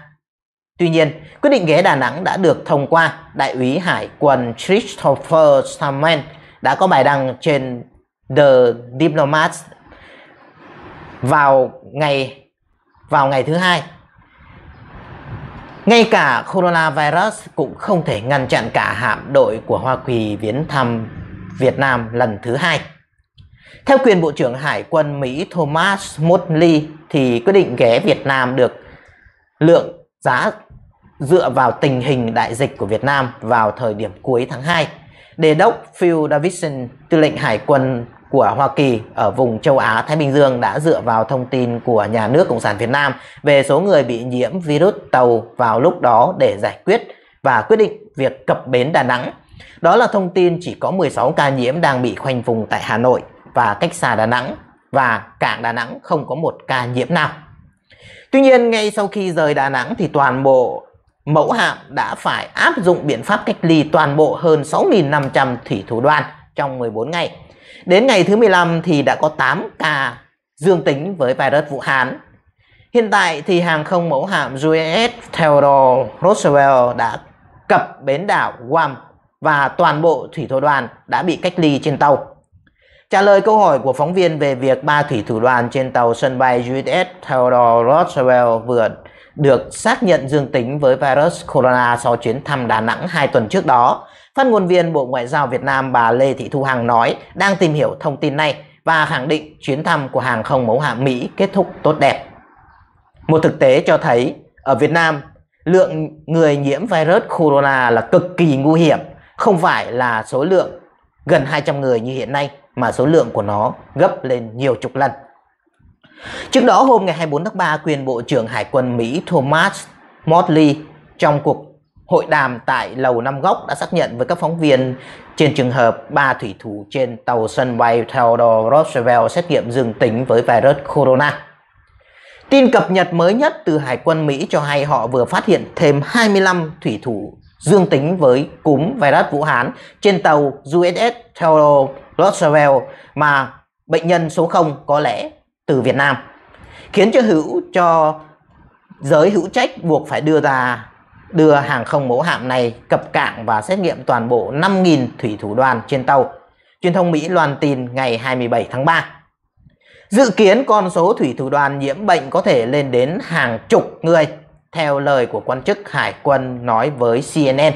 Tuy nhiên, quyết định ghé Đà Nẵng đã được thông qua. Đại úy Hải quân Christopher Salman đã có bài đăng trên The Diplomat vào ngày vào ngày thứ hai. Ngay cả coronavirus cũng không thể ngăn chặn cả hạm đội của Hoa Kỳ viếng thăm Việt Nam lần thứ hai. Theo quyền Bộ trưởng Hải quân Mỹ Thomas Modly thì quyết định ghé Việt Nam được lượng giá dựa vào tình hình đại dịch của Việt Nam vào thời điểm cuối tháng 2. Đề đốc Phil Davidson, tư lệnh Hải quân của Hoa Kỳ ở vùng châu Á Thái Bình Dương đã dựa vào thông tin của nhà nước Cộng sản Việt Nam về số người bị nhiễm virus tàu vào lúc đó để giải quyết và quyết định việc cập bến Đà Nẵng. Đó là thông tin chỉ có 16 ca nhiễm đang bị khoanh vùng tại Hà Nội và cách xa Đà Nẵng và cảng Đà Nẵng không có một ca nhiễm nào. Tuy nhiên, ngay sau khi rời Đà Nẵng thì toàn bộ mẫu hạm đã phải áp dụng biện pháp cách ly toàn bộ hơn 6.500 thủy thủ đoàn trong 14 ngày. Đến ngày thứ 15 thì đã có 8 ca dương tính với virus Vũ Hán. Hiện tại thì hàng không mẫu hạm USS Theodore Roosevelt đã cập bến đảo Guam và toàn bộ thủy thủ đoàn đã bị cách ly trên tàu. Trả lời câu hỏi của phóng viên về việc ba thủy thủ đoàn trên tàu sân bay USS Theodore Roosevelt vừa được xác nhận dương tính với virus corona sau chuyến thăm Đà Nẵng hai tuần trước đó. Phát ngôn viên Bộ Ngoại giao Việt Nam bà Lê Thị Thu Hằng nói đang tìm hiểu thông tin này và khẳng định chuyến thăm của hàng không mẫu hạm Mỹ kết thúc tốt đẹp. Một thực tế cho thấy ở Việt Nam, lượng người nhiễm virus corona là cực kỳ nguy hiểm, không phải là số lượng gần 200 người như hiện nay mà số lượng của nó gấp lên nhiều chục lần. Trước đó hôm ngày 24 tháng 3, quyền Bộ trưởng Hải quân Mỹ Thomas Modly trong cuộc hội đàm tại Lầu Năm Góc đã xác nhận với các phóng viên trên trường hợp ba thủy thủ trên tàu sân bay Theodore Roosevelt xét nghiệm dương tính với virus corona. Tin cập nhật mới nhất từ Hải quân Mỹ cho hay họ vừa phát hiện thêm 25 thủy thủ dương tính với cúm virus Vũ Hán trên tàu USS Theodore Roosevelt mà bệnh nhân số 0 có lẽ từ Việt Nam khiến cho hữu cho giới hữu trách buộc phải đưa ra đưa hàng không mẫu hạm này cập cảng và xét nghiệm toàn bộ 5.000 thủy thủ đoàn trên tàu. Truyền thông Mỹ loan tin ngày 27 tháng 3. Dự kiến con số thủy thủ đoàn nhiễm bệnh có thể lên đến hàng chục người, theo lời của quan chức Hải quân nói với CNN.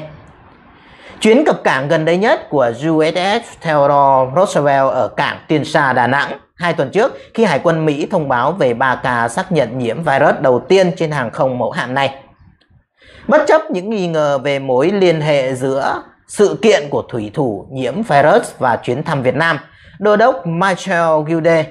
Chuyến cập cảng gần đây nhất của USS Theodore Roosevelt ở cảng Tiên Sa Đà Nẵng hai tuần trước khi Hải quân Mỹ thông báo về 3 ca xác nhận nhiễm virus đầu tiên trên hàng không mẫu hạm này. Bất chấp những nghi ngờ về mối liên hệ giữa sự kiện của thủy thủ nhiễm virus và chuyến thăm Việt Nam, Đô đốc Michael Gilde,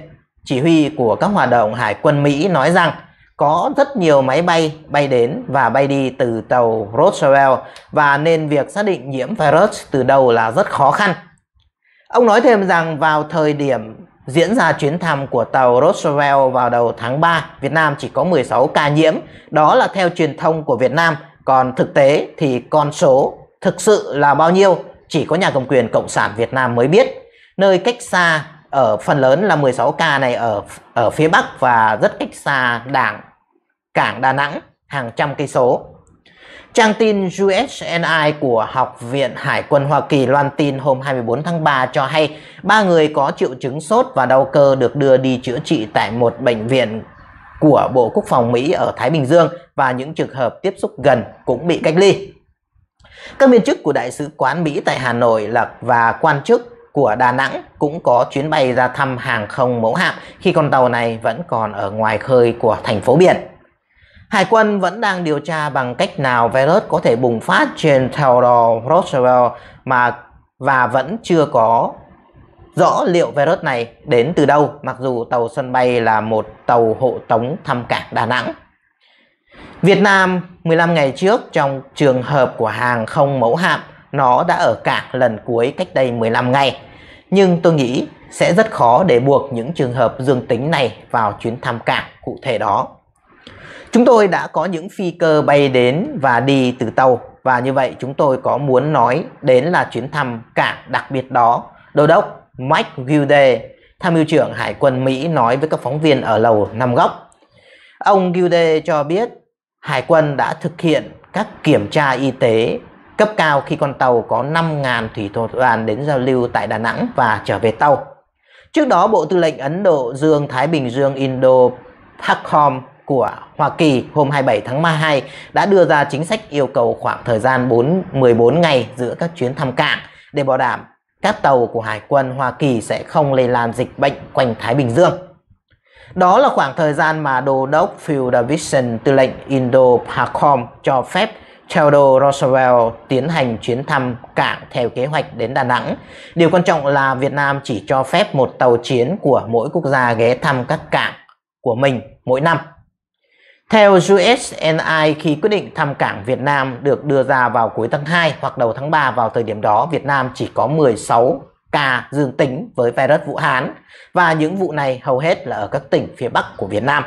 chỉ huy của các hoạt động Hải quân Mỹ nói rằng có rất nhiều máy bay bay đến và bay đi từ tàu Roosevelt và nên việc xác định nhiễm virus từ đầu là rất khó khăn. Ông nói thêm rằng vào thời điểm diễn ra chuyến thăm của tàu Roosevelt vào đầu tháng 3, Việt Nam chỉ có 16 ca nhiễm. Đó là theo truyền thông của Việt Nam, còn thực tế thì con số thực sự là bao nhiêu chỉ có nhà cầm quyền Cộng sản Việt Nam mới biết. Nơi cách xa ở phần lớn là 16K này ở ở phía Bắc và rất cách xa đảng, cảng Đà Nẵng, hàng trăm cây số. Trang tin USNI của Học viện Hải quân Hoa Kỳ loan tin hôm 24 tháng 3 cho hay ba người có triệu chứng sốt và đau cơ được đưa đi chữa trị tại một bệnh viện của Bộ Quốc phòng Mỹ ở Thái Bình Dương và những trường hợp tiếp xúc gần cũng bị cách ly. Các viên chức của Đại sứ quán Mỹ tại Hà Nội là, và quan chức của Đà Nẵng cũng có chuyến bay ra thăm hàng không mẫu hạm khi con tàu này vẫn còn ở ngoài khơi của thành phố biển. Hải quân vẫn đang điều tra bằng cách nào virus có thể bùng phát trên Theodore Roosevelt mà và vẫn chưa có rõ liệu virus này đến từ đâu, mặc dù tàu sân bay là một tàu hộ tống thăm cảng Đà Nẵng. Việt Nam 15 ngày trước trong trường hợp của hàng không mẫu hạm nó đã ở cảng lần cuối cách đây 15 ngày. Nhưng tôi nghĩ sẽ rất khó để buộc những trường hợp dương tính này vào chuyến thăm cảng cụ thể đó. Chúng tôi đã có những phi cơ bay đến và đi từ tàu và như vậy chúng tôi có muốn nói đến là chuyến thăm cảng đặc biệt đó. Đô đốc Mike Gilde, tham mưu trưởng Hải quân Mỹ nói với các phóng viên ở lầu năm góc. Ông Gilde cho biết Hải quân đã thực hiện các kiểm tra y tế cấp cao khi con tàu có 5.000 thủy thủ đoàn đến giao lưu tại Đà Nẵng và trở về tàu. Trước đó, Bộ Tư lệnh Ấn Độ Dương Thái Bình Dương Indo PACOM của Hoa Kỳ hôm 27 tháng 2 đã đưa ra chính sách yêu cầu khoảng thời gian 4, 14 ngày giữa các chuyến thăm cảng để bảo đảm các tàu của Hải quân Hoa Kỳ sẽ không lây lan dịch bệnh quanh Thái Bình Dương. Đó là khoảng thời gian mà Đô đốc Phil Davidson, tư lệnh Indo-PACOM cho phép Theodore Roosevelt tiến hành chuyến thăm cảng theo kế hoạch đến Đà Nẵng. Điều quan trọng là Việt Nam chỉ cho phép một tàu chiến của mỗi quốc gia ghé thăm các cảng của mình mỗi năm. Theo USNI, khi quyết định thăm cảng Việt Nam được đưa ra vào cuối tháng 2 hoặc đầu tháng 3 vào thời điểm đó, Việt Nam chỉ có 16 ca dương tính với virus Vũ Hán và những vụ này hầu hết là ở các tỉnh phía Bắc của Việt Nam.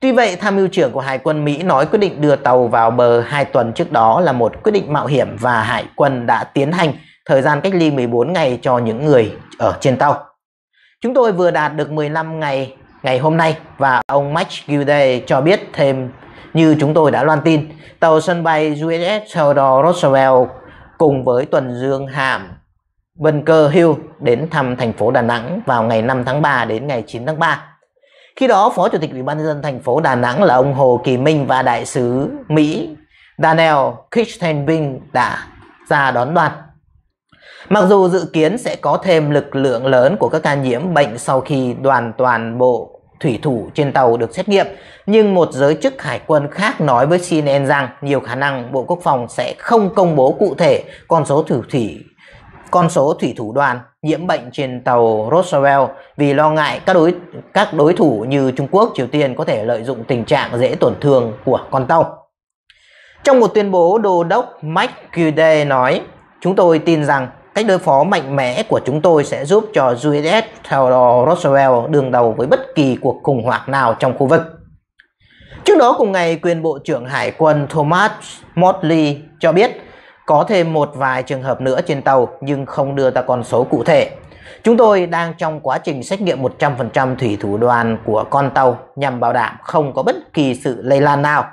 Tuy vậy, tham mưu trưởng của Hải quân Mỹ nói quyết định đưa tàu vào bờ 2 tuần trước đó là một quyết định mạo hiểm và Hải quân đã tiến hành thời gian cách ly 14 ngày cho những người ở trên tàu. Chúng tôi vừa đạt được 15 ngày ngày hôm nay và ông Mike Gilday cho biết thêm như chúng tôi đã loan tin, tàu sân bay USS Theodore Roosevelt cùng với tuần dương hạm Bunker Hill đến thăm thành phố Đà Nẵng vào ngày 5 tháng 3 đến ngày 9 tháng 3. Khi đó, Phó Chủ tịch Ủy ban nhân dân thành phố Đà Nẵng là ông Hồ Kỳ Minh và đại sứ Mỹ Daniel Christenbrink đã ra đón đoàn. Mặc dù dự kiến sẽ có thêm lực lượng lớn của các ca nhiễm bệnh sau khi đoàn toàn bộ thủy thủ trên tàu được xét nghiệm, nhưng một giới chức hải quân khác nói với CNN rằng nhiều khả năng Bộ Quốc phòng sẽ không công bố cụ thể con số thủy thủy con số thủy thủ đoàn nhiễm bệnh trên tàu Roosevelt vì lo ngại các đối các đối thủ như Trung Quốc, Triều Tiên có thể lợi dụng tình trạng dễ tổn thương của con tàu. Trong một tuyên bố, Đô đốc Mike Gude nói, chúng tôi tin rằng cách đối phó mạnh mẽ của chúng tôi sẽ giúp cho USS Theodore Roosevelt đương đầu với bất kỳ cuộc khủng hoảng nào trong khu vực. Trước đó cùng ngày, quyền Bộ trưởng Hải quân Thomas Motley cho biết có thêm một vài trường hợp nữa trên tàu, nhưng không đưa ra con số cụ thể. Chúng tôi đang trong quá trình xét nghiệm 100% thủy thủ đoàn của con tàu nhằm bảo đảm không có bất kỳ sự lây lan nào.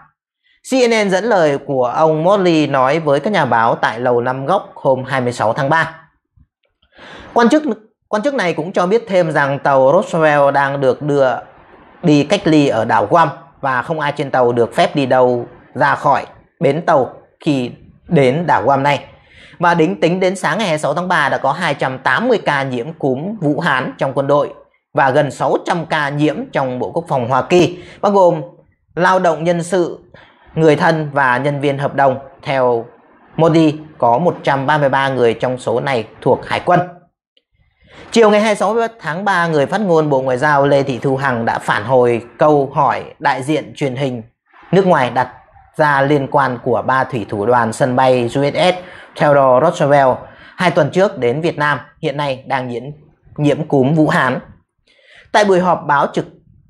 CNN dẫn lời của ông Motley nói với các nhà báo tại Lầu Năm Góc hôm 26 tháng 3. Quan chức quan chức này cũng cho biết thêm rằng tàu Roosevelt đang được đưa đi cách ly ở đảo Guam và không ai trên tàu được phép đi đâu ra khỏi bến tàu khi đến đảo Guam này. Và đến tính đến sáng ngày 26 tháng 3 đã có 280 ca nhiễm cúm Vũ Hán trong quân đội và gần 600 ca nhiễm trong Bộ Quốc phòng Hoa Kỳ, bao gồm lao động nhân sự, người thân và nhân viên hợp đồng. Theo Modi, có 133 người trong số này thuộc Hải quân. Chiều ngày 26 tháng 3, người phát ngôn Bộ Ngoại giao Lê Thị Thu Hằng đã phản hồi câu hỏi đại diện truyền hình nước ngoài đặt ra liên quan của ba thủy thủ đoàn sân bay USS Theodore Roosevelt hai tuần trước đến Việt Nam hiện nay đang nhiễm nhiễm cúm Vũ Hán. Tại buổi họp báo trực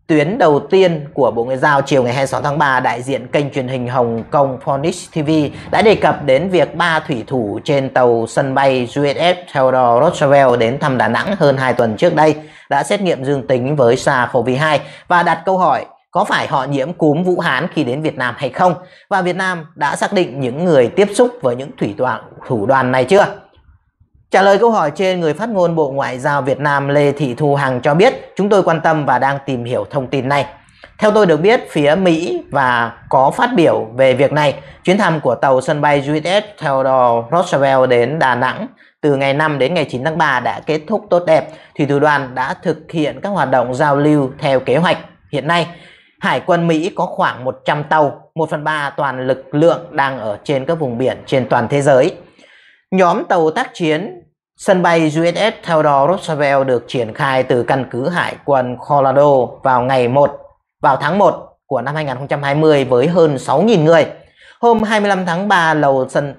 tuyến đầu tiên của Bộ Ngoại giao chiều ngày 26 tháng 3, đại diện kênh truyền hình Hồng Kông Phoenix TV đã đề cập đến việc ba thủy thủ trên tàu sân bay USS Theodore Roosevelt đến thăm Đà Nẵng hơn 2 tuần trước đây đã xét nghiệm dương tính với SARS-CoV-2 và đặt câu hỏi có phải họ nhiễm cúm Vũ Hán khi đến Việt Nam hay không? Và Việt Nam đã xác định những người tiếp xúc với những thủy đoàn thủ đoàn này chưa? Trả lời câu hỏi trên, người phát ngôn Bộ Ngoại giao Việt Nam Lê Thị Thu Hằng cho biết chúng tôi quan tâm và đang tìm hiểu thông tin này. Theo tôi được biết, phía Mỹ và có phát biểu về việc này, chuyến thăm của tàu sân bay USS Theodore Roosevelt đến Đà Nẵng từ ngày 5 đến ngày 9 tháng 3 đã kết thúc tốt đẹp. Thủy thủ đoàn đã thực hiện các hoạt động giao lưu theo kế hoạch. Hiện nay, Hải quân Mỹ có khoảng 100 tàu, 1 phần 3 toàn lực lượng đang ở trên các vùng biển trên toàn thế giới. Nhóm tàu tác chiến sân bay USS Theodore Roosevelt được triển khai từ căn cứ Hải quân Colorado vào ngày 1 vào tháng 1 của năm 2020 với hơn 6.000 người. Hôm 25 tháng 3, lầu sân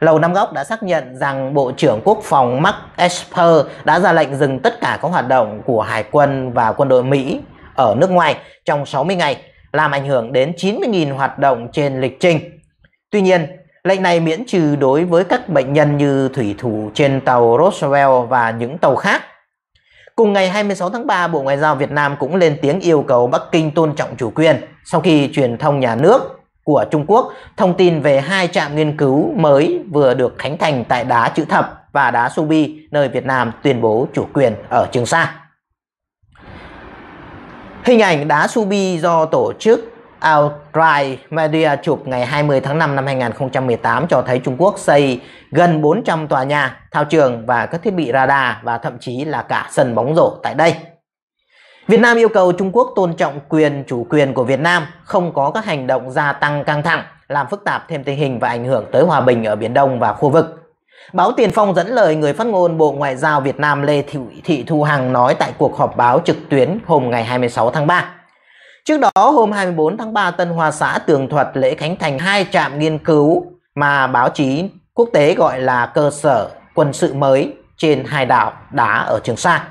Lầu Năm Góc đã xác nhận rằng Bộ trưởng Quốc phòng Mark Esper đã ra lệnh dừng tất cả các hoạt động của Hải quân và quân đội Mỹ ở nước ngoài trong 60 ngày, làm ảnh hưởng đến 90.000 hoạt động trên lịch trình. Tuy nhiên, lệnh này miễn trừ đối với các bệnh nhân như thủy thủ trên tàu Roosevelt và những tàu khác. Cùng ngày 26 tháng 3, Bộ Ngoại giao Việt Nam cũng lên tiếng yêu cầu Bắc Kinh tôn trọng chủ quyền sau khi truyền thông nhà nước của Trung Quốc thông tin về hai trạm nghiên cứu mới vừa được khánh thành tại đá chữ thập và đá Subi, nơi Việt Nam tuyên bố chủ quyền ở Trường Sa. Hình ảnh đá Subi do tổ chức Outright Media chụp ngày 20 tháng 5 năm 2018 cho thấy Trung Quốc xây gần 400 tòa nhà, thao trường và các thiết bị radar và thậm chí là cả sân bóng rổ tại đây. Việt Nam yêu cầu Trung Quốc tôn trọng quyền chủ quyền của Việt Nam, không có các hành động gia tăng căng thẳng, làm phức tạp thêm tình hình và ảnh hưởng tới hòa bình ở Biển Đông và khu vực. Báo Tiền Phong dẫn lời người phát ngôn Bộ Ngoại giao Việt Nam Lê Thị, Thị Thu Hằng nói tại cuộc họp báo trực tuyến hôm ngày 26 tháng 3. Trước đó, hôm 24 tháng 3, Tân Hoa xã tường thuật lễ khánh thành hai trạm nghiên cứu mà báo chí quốc tế gọi là cơ sở quân sự mới trên hai đảo đá ở Trường Sa.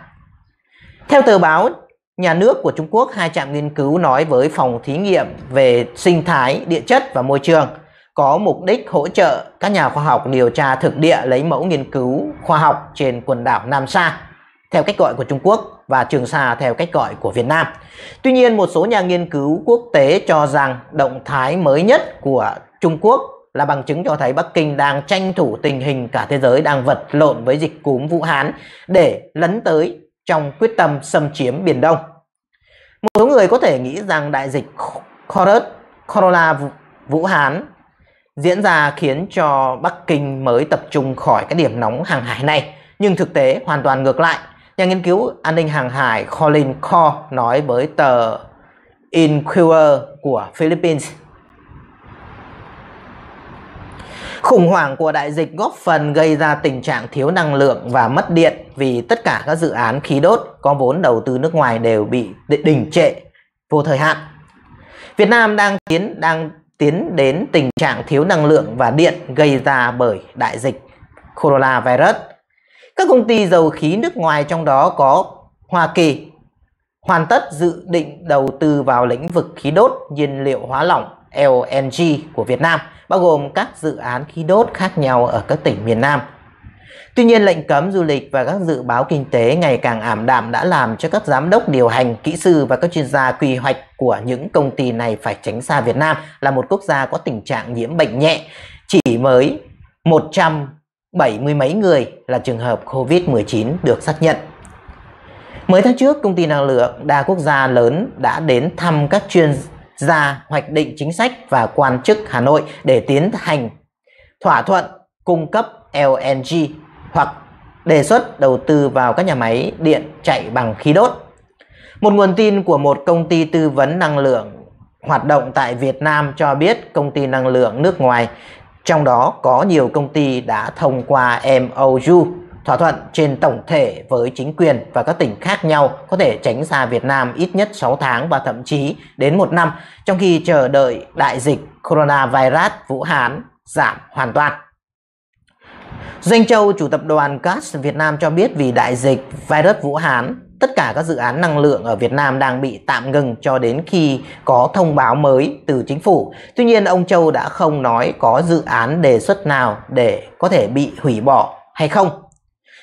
Theo tờ báo Nhà nước của Trung Quốc, hai trạm nghiên cứu nói với phòng thí nghiệm về sinh thái, địa chất và môi trường có mục đích hỗ trợ các nhà khoa học điều tra thực địa lấy mẫu nghiên cứu khoa học trên quần đảo Nam Sa theo cách gọi của Trung Quốc và Trường Sa theo cách gọi của Việt Nam. Tuy nhiên, một số nhà nghiên cứu quốc tế cho rằng động thái mới nhất của Trung Quốc là bằng chứng cho thấy Bắc Kinh đang tranh thủ tình hình cả thế giới đang vật lộn với dịch cúm Vũ Hán để lấn tới trong quyết tâm xâm chiếm Biển Đông. Một số người có thể nghĩ rằng đại dịch Corona, Vũ Hán diễn ra khiến cho Bắc Kinh mới tập trung khỏi cái điểm nóng hàng hải này. Nhưng thực tế hoàn toàn ngược lại. Nhà nghiên cứu an ninh hàng hải Colin Kaur nói với tờ Inquirer của Philippines Khủng hoảng của đại dịch góp phần gây ra tình trạng thiếu năng lượng và mất điện vì tất cả các dự án khí đốt có vốn đầu tư nước ngoài đều bị đình trệ vô thời hạn. Việt Nam đang tiến, đang tiến đến tình trạng thiếu năng lượng và điện gây ra bởi đại dịch coronavirus. Các công ty dầu khí nước ngoài trong đó có Hoa Kỳ hoàn tất dự định đầu tư vào lĩnh vực khí đốt nhiên liệu hóa lỏng LNG của Việt Nam – bao gồm các dự án khí đốt khác nhau ở các tỉnh miền Nam. Tuy nhiên, lệnh cấm du lịch và các dự báo kinh tế ngày càng ảm đạm đã làm cho các giám đốc điều hành, kỹ sư và các chuyên gia quy hoạch của những công ty này phải tránh xa Việt Nam là một quốc gia có tình trạng nhiễm bệnh nhẹ, chỉ mới 170 mấy người là trường hợp COVID-19 được xác nhận. Mới tháng trước, công ty năng lượng đa quốc gia lớn đã đến thăm các chuyên gia hoạch định chính sách và quan chức Hà Nội để tiến hành thỏa thuận cung cấp LNG hoặc đề xuất đầu tư vào các nhà máy điện chạy bằng khí đốt. Một nguồn tin của một công ty tư vấn năng lượng hoạt động tại Việt Nam cho biết công ty năng lượng nước ngoài, trong đó có nhiều công ty đã thông qua MOU thỏa thuận trên tổng thể với chính quyền và các tỉnh khác nhau có thể tránh xa Việt Nam ít nhất 6 tháng và thậm chí đến một năm trong khi chờ đợi đại dịch coronavirus Vũ Hán giảm hoàn toàn. Doanh Châu, chủ tập đoàn Gas Việt Nam cho biết vì đại dịch virus Vũ Hán tất cả các dự án năng lượng ở Việt Nam đang bị tạm ngừng cho đến khi có thông báo mới từ chính phủ. Tuy nhiên ông Châu đã không nói có dự án đề xuất nào để có thể bị hủy bỏ hay không.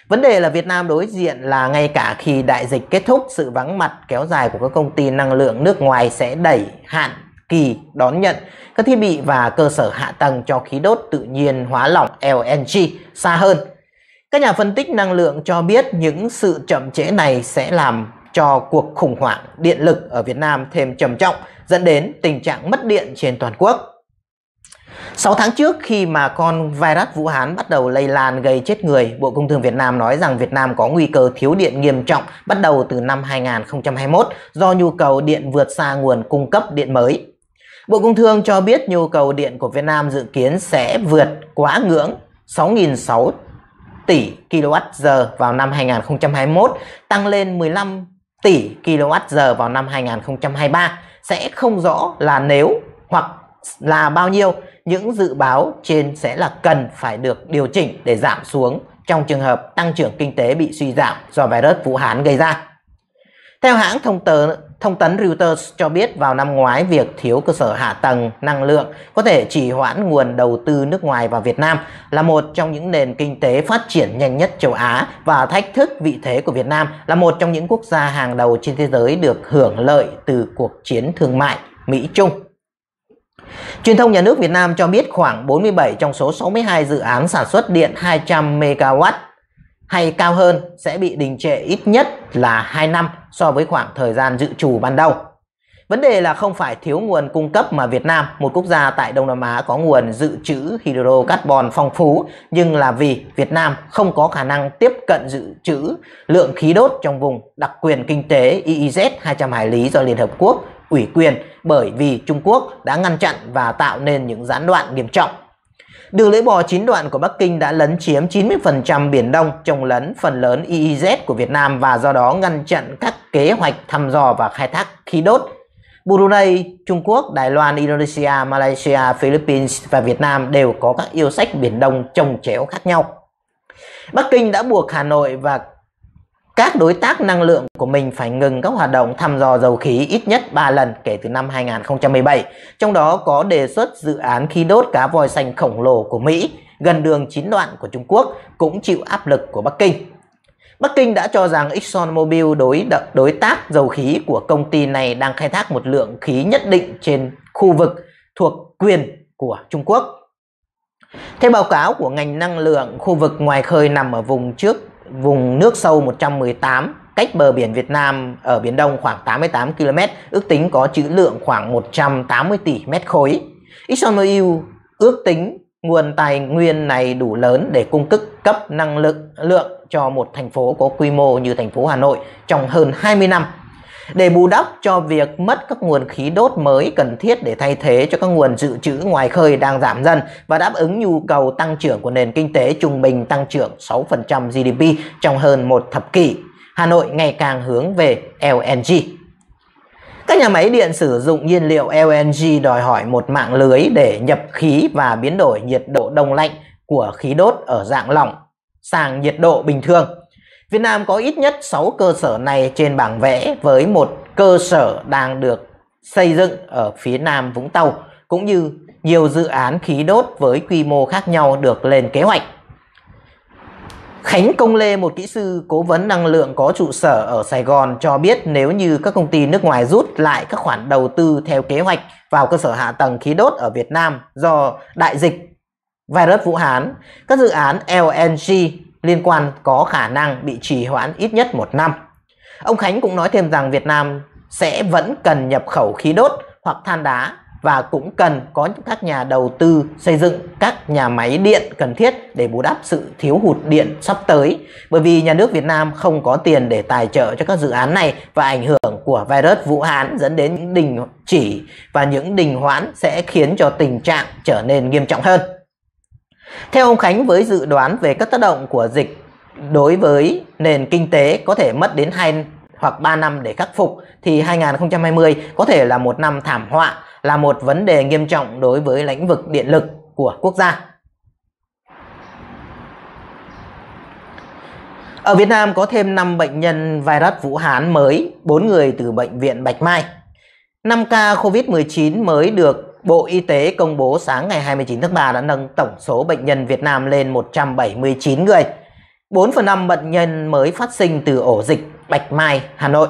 Vấn đề là Việt Nam đối diện là ngay cả khi đại dịch kết thúc, sự vắng mặt kéo dài của các công ty năng lượng nước ngoài sẽ đẩy hạn kỳ đón nhận các thiết bị và cơ sở hạ tầng cho khí đốt tự nhiên hóa lỏng LNG xa hơn. Các nhà phân tích năng lượng cho biết những sự chậm trễ này sẽ làm cho cuộc khủng hoảng điện lực ở Việt Nam thêm trầm trọng, dẫn đến tình trạng mất điện trên toàn quốc. 6 tháng trước khi mà con virus Vũ Hán bắt đầu lây lan gây chết người, Bộ Công Thương Việt Nam nói rằng Việt Nam có nguy cơ thiếu điện nghiêm trọng bắt đầu từ năm 2021 do nhu cầu điện vượt xa nguồn cung cấp điện mới. Bộ Công Thương cho biết nhu cầu điện của Việt Nam dự kiến sẽ vượt quá ngưỡng 6.600 tỷ kWh vào năm 2021, tăng lên 15 tỷ kWh vào năm 2023 sẽ không rõ là nếu hoặc là bao nhiêu những dự báo trên sẽ là cần phải được điều chỉnh để giảm xuống trong trường hợp tăng trưởng kinh tế bị suy giảm do virus Vũ Hán gây ra. Theo hãng thông, tờ, thông tấn Reuters cho biết vào năm ngoái, việc thiếu cơ sở hạ tầng năng lượng có thể trì hoãn nguồn đầu tư nước ngoài vào Việt Nam là một trong những nền kinh tế phát triển nhanh nhất châu Á và thách thức vị thế của Việt Nam là một trong những quốc gia hàng đầu trên thế giới được hưởng lợi từ cuộc chiến thương mại Mỹ-Trung. Truyền thông nhà nước Việt Nam cho biết khoảng 47 trong số 62 dự án sản xuất điện 200 MW hay cao hơn sẽ bị đình trệ ít nhất là 2 năm so với khoảng thời gian dự trù ban đầu. Vấn đề là không phải thiếu nguồn cung cấp mà Việt Nam, một quốc gia tại Đông Nam Á có nguồn dự trữ hydrocarbon phong phú, nhưng là vì Việt Nam không có khả năng tiếp cận dự trữ lượng khí đốt trong vùng đặc quyền kinh tế EEZ 200 hải lý do Liên Hợp Quốc ủy quyền bởi vì Trung Quốc đã ngăn chặn và tạo nên những gián đoạn nghiêm trọng. Đường lưỡi bò chín đoạn của Bắc Kinh đã lấn chiếm 90% Biển Đông, trồng lấn phần lớn EEZ của Việt Nam và do đó ngăn chặn các kế hoạch thăm dò và khai thác khí đốt. Brunei, Trung Quốc, Đài Loan, Indonesia, Malaysia, Philippines và Việt Nam đều có các yêu sách Biển Đông trồng chéo khác nhau. Bắc Kinh đã buộc Hà Nội và các đối tác năng lượng của mình phải ngừng các hoạt động thăm dò dầu khí ít nhất 3 lần kể từ năm 2017, trong đó có đề xuất dự án khí đốt cá voi xanh khổng lồ của Mỹ gần đường chín đoạn của Trung Quốc cũng chịu áp lực của Bắc Kinh. Bắc Kinh đã cho rằng ExxonMobil đối đối tác dầu khí của công ty này đang khai thác một lượng khí nhất định trên khu vực thuộc quyền của Trung Quốc. Theo báo cáo của ngành năng lượng, khu vực ngoài khơi nằm ở vùng trước vùng nước sâu 118 cách bờ biển Việt Nam ở Biển Đông khoảng 88 km, ước tính có trữ lượng khoảng 180 tỷ mét khối. ExxonMobil ước tính nguồn tài nguyên này đủ lớn để cung cấp cấp năng lượng lượng cho một thành phố có quy mô như thành phố Hà Nội trong hơn 20 năm để bù đắp cho việc mất các nguồn khí đốt mới cần thiết để thay thế cho các nguồn dự trữ ngoài khơi đang giảm dần và đáp ứng nhu cầu tăng trưởng của nền kinh tế trung bình tăng trưởng 6% GDP trong hơn một thập kỷ. Hà Nội ngày càng hướng về LNG. Các nhà máy điện sử dụng nhiên liệu LNG đòi hỏi một mạng lưới để nhập khí và biến đổi nhiệt độ đông lạnh của khí đốt ở dạng lỏng sang nhiệt độ bình thường Việt Nam có ít nhất 6 cơ sở này trên bảng vẽ với một cơ sở đang được xây dựng ở phía nam Vũng Tàu cũng như nhiều dự án khí đốt với quy mô khác nhau được lên kế hoạch. Khánh Công Lê, một kỹ sư cố vấn năng lượng có trụ sở ở Sài Gòn cho biết nếu như các công ty nước ngoài rút lại các khoản đầu tư theo kế hoạch vào cơ sở hạ tầng khí đốt ở Việt Nam do đại dịch virus Vũ Hán, các dự án LNG liên quan có khả năng bị trì hoãn ít nhất một năm. Ông Khánh cũng nói thêm rằng Việt Nam sẽ vẫn cần nhập khẩu khí đốt hoặc than đá và cũng cần có các nhà đầu tư xây dựng các nhà máy điện cần thiết để bù đắp sự thiếu hụt điện sắp tới bởi vì nhà nước Việt Nam không có tiền để tài trợ cho các dự án này và ảnh hưởng của virus Vũ Hán dẫn đến những đình chỉ và những đình hoãn sẽ khiến cho tình trạng trở nên nghiêm trọng hơn. Theo ông Khánh với dự đoán về các tác động của dịch đối với nền kinh tế có thể mất đến 2 hoặc 3 năm để khắc phục thì 2020 có thể là một năm thảm họa, là một vấn đề nghiêm trọng đối với lĩnh vực điện lực của quốc gia. Ở Việt Nam có thêm 5 bệnh nhân virus Vũ Hán mới, 4 người từ bệnh viện Bạch Mai. 5 ca COVID-19 mới được Bộ Y tế công bố sáng ngày 29 tháng 3 đã nâng tổng số bệnh nhân Việt Nam lên 179 người. 4 phần 5 bệnh nhân mới phát sinh từ ổ dịch Bạch Mai, Hà Nội.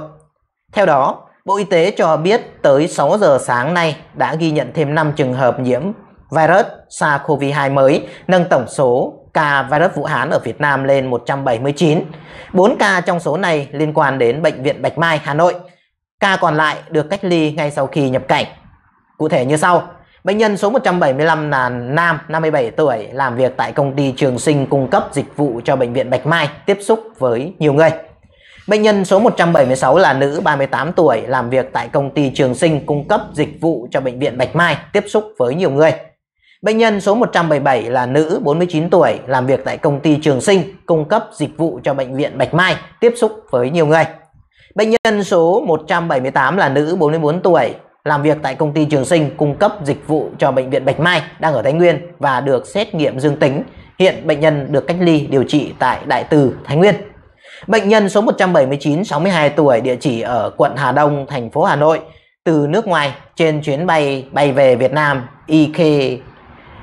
Theo đó, Bộ Y tế cho biết tới 6 giờ sáng nay đã ghi nhận thêm 5 trường hợp nhiễm virus SARS-CoV-2 mới, nâng tổng số ca virus Vũ Hán ở Việt Nam lên 179. 4 ca trong số này liên quan đến Bệnh viện Bạch Mai, Hà Nội. Ca còn lại được cách ly ngay sau khi nhập cảnh. Cụ thể như sau. Bệnh nhân số 175 là nam 57 tuổi, làm việc tại công ty Trường Sinh cung cấp dịch vụ cho bệnh viện Bạch Mai, tiếp xúc với nhiều người. Bệnh nhân số 176 là nữ 38 tuổi, làm việc tại công ty Trường Sinh cung cấp dịch vụ cho bệnh viện Bạch Mai, tiếp xúc với nhiều người. Bệnh nhân số 177 là nữ 49 tuổi, làm việc tại công ty Trường Sinh cung cấp dịch vụ cho bệnh viện Bạch Mai, tiếp xúc với nhiều người. Bệnh nhân số 178 là nữ 44 tuổi làm việc tại công ty Trường Sinh cung cấp dịch vụ cho bệnh viện Bạch Mai đang ở Thái Nguyên và được xét nghiệm dương tính. Hiện bệnh nhân được cách ly điều trị tại Đại Từ, Thái Nguyên. Bệnh nhân số 179 62 tuổi địa chỉ ở quận Hà Đông, thành phố Hà Nội từ nước ngoài trên chuyến bay bay về Việt Nam IK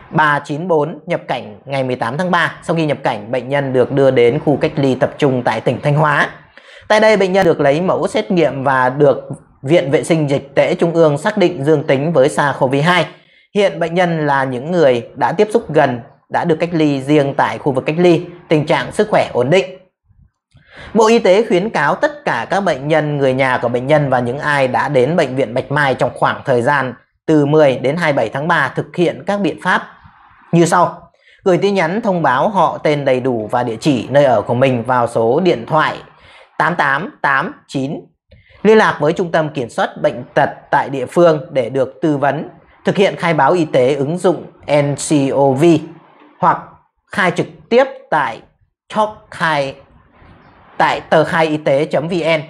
394 nhập cảnh ngày 18 tháng 3. Sau khi nhập cảnh, bệnh nhân được đưa đến khu cách ly tập trung tại tỉnh Thanh Hóa. Tại đây, bệnh nhân được lấy mẫu xét nghiệm và được Viện Vệ sinh Dịch tễ Trung ương xác định dương tính với SARS-CoV-2. Hiện bệnh nhân là những người đã tiếp xúc gần, đã được cách ly riêng tại khu vực cách ly, tình trạng sức khỏe ổn định. Bộ Y tế khuyến cáo tất cả các bệnh nhân, người nhà của bệnh nhân và những ai đã đến bệnh viện Bạch Mai trong khoảng thời gian từ 10 đến 27 tháng 3 thực hiện các biện pháp như sau. Gửi tin nhắn thông báo họ tên đầy đủ và địa chỉ nơi ở của mình vào số điện thoại 8889 liên lạc với Trung tâm Kiểm soát Bệnh tật tại địa phương để được tư vấn, thực hiện khai báo y tế ứng dụng NCOV hoặc khai trực tiếp tại talk khai tại tờ khai y tế.vn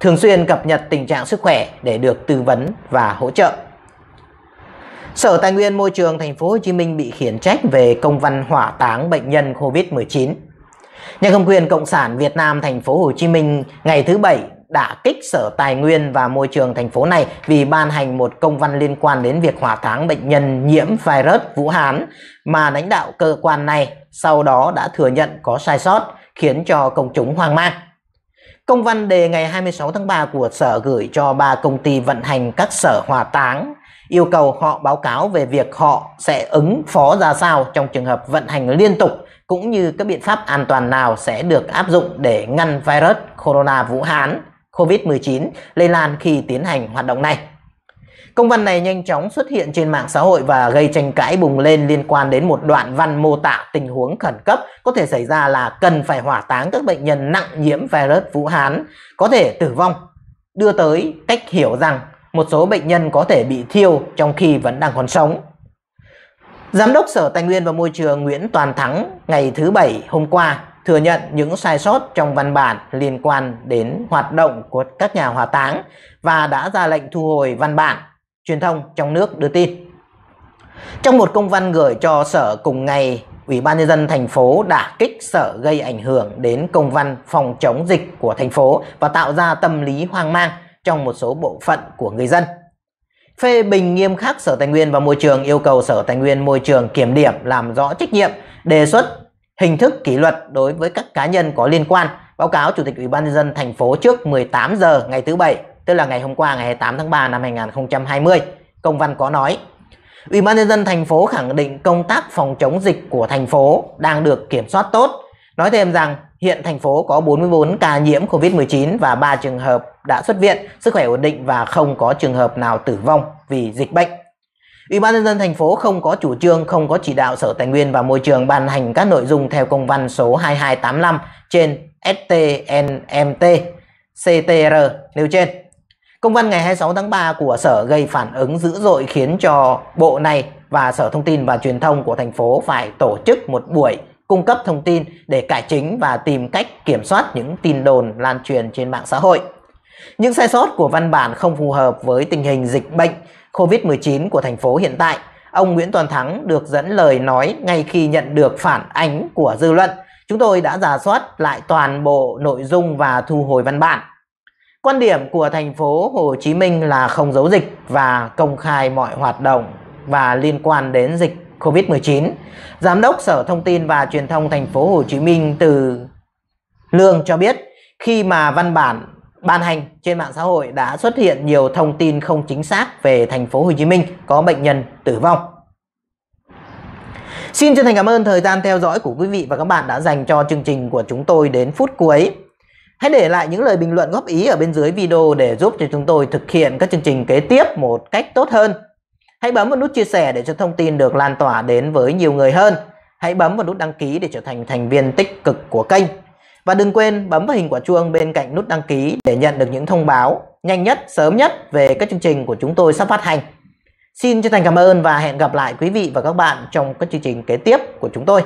thường xuyên cập nhật tình trạng sức khỏe để được tư vấn và hỗ trợ. Sở Tài nguyên Môi trường Thành phố Hồ Chí Minh bị khiển trách về công văn hỏa táng bệnh nhân COVID-19. Nhà cầm quyền Cộng sản Việt Nam Thành phố Hồ Chí Minh ngày thứ Bảy đã kích Sở Tài nguyên và Môi trường thành phố này vì ban hành một công văn liên quan đến việc hỏa táng bệnh nhân nhiễm virus Vũ Hán mà lãnh đạo cơ quan này sau đó đã thừa nhận có sai sót, khiến cho công chúng hoang mang. Công văn đề ngày 26 tháng 3 của Sở gửi cho ba công ty vận hành các sở hỏa táng, yêu cầu họ báo cáo về việc họ sẽ ứng phó ra sao trong trường hợp vận hành liên tục, cũng như các biện pháp an toàn nào sẽ được áp dụng để ngăn virus corona Vũ Hán COVID-19 lây lan khi tiến hành hoạt động này. Công văn này nhanh chóng xuất hiện trên mạng xã hội và gây tranh cãi bùng lên liên quan đến một đoạn văn mô tả tình huống khẩn cấp có thể xảy ra là cần phải hỏa táng các bệnh nhân nặng nhiễm virus Vũ Hán có thể tử vong, đưa tới cách hiểu rằng một số bệnh nhân có thể bị thiêu trong khi vẫn đang còn sống. Giám đốc Sở Tài nguyên và Môi trường Nguyễn Toàn Thắng ngày thứ Bảy hôm qua thừa nhận những sai sót trong văn bản liên quan đến hoạt động của các nhà hỏa táng và đã ra lệnh thu hồi văn bản, truyền thông trong nước đưa tin. Trong một công văn gửi cho Sở cùng ngày, Ủy ban nhân dân thành phố đã kích Sở gây ảnh hưởng đến công văn phòng chống dịch của thành phố và tạo ra tâm lý hoang mang trong một số bộ phận của người dân. Phê bình nghiêm khắc Sở Tài nguyên và Môi trường yêu cầu Sở Tài nguyên Môi trường kiểm điểm làm rõ trách nhiệm, đề xuất hình thức kỷ luật đối với các cá nhân có liên quan, báo cáo Chủ tịch Ủy ban nhân dân thành phố trước 18 giờ ngày thứ Bảy, tức là ngày hôm qua ngày 28 tháng 3 năm 2020. Công văn có nói: Ủy ban nhân dân thành phố khẳng định công tác phòng chống dịch của thành phố đang được kiểm soát tốt. Nói thêm rằng hiện thành phố có 44 ca nhiễm COVID-19 và 3 trường hợp đã xuất viện, sức khỏe ổn định và không có trường hợp nào tử vong vì dịch bệnh. Ủy ban nhân dân thành phố không có chủ trương, không có chỉ đạo Sở Tài nguyên và Môi trường ban hành các nội dung theo công văn số 2285 trên STNMT CTR nêu trên. Công văn ngày 26 tháng 3 của Sở gây phản ứng dữ dội khiến cho bộ này và Sở Thông tin và Truyền thông của thành phố phải tổ chức một buổi cung cấp thông tin để cải chính và tìm cách kiểm soát những tin đồn lan truyền trên mạng xã hội. Những sai sót của văn bản không phù hợp với tình hình dịch bệnh COVID-19 của thành phố hiện tại. Ông Nguyễn Toàn Thắng được dẫn lời nói ngay khi nhận được phản ánh của dư luận. chúng tôi đã giả soát lại toàn bộ nội dung và thu hồi văn bản. Quan điểm của thành phố Hồ Chí Minh là không giấu dịch và công khai mọi hoạt động và liên quan đến dịch COVID-19. Giám đốc Sở Thông tin và Truyền thông thành phố Hồ Chí Minh từ Lương cho biết, khi mà văn bản ban hành trên mạng xã hội đã xuất hiện nhiều thông tin không chính xác về thành phố Hồ Chí Minh có bệnh nhân tử vong. Xin chân thành cảm ơn thời gian theo dõi của quý vị và các bạn đã dành cho chương trình của chúng tôi đến phút cuối. Hãy để lại những lời bình luận góp ý ở bên dưới video để giúp cho chúng tôi thực hiện các chương trình kế tiếp một cách tốt hơn. Hãy bấm vào nút chia sẻ để cho thông tin được lan tỏa đến với nhiều người hơn. Hãy bấm vào nút đăng ký để trở thành thành viên tích cực của kênh. Và đừng quên bấm vào hình quả chuông bên cạnh nút đăng ký để nhận được những thông báo nhanh nhất, sớm nhất về các chương trình của chúng tôi sắp phát hành. Xin chân thành cảm ơn và hẹn gặp lại quý vị và các bạn trong các chương trình kế tiếp của chúng tôi.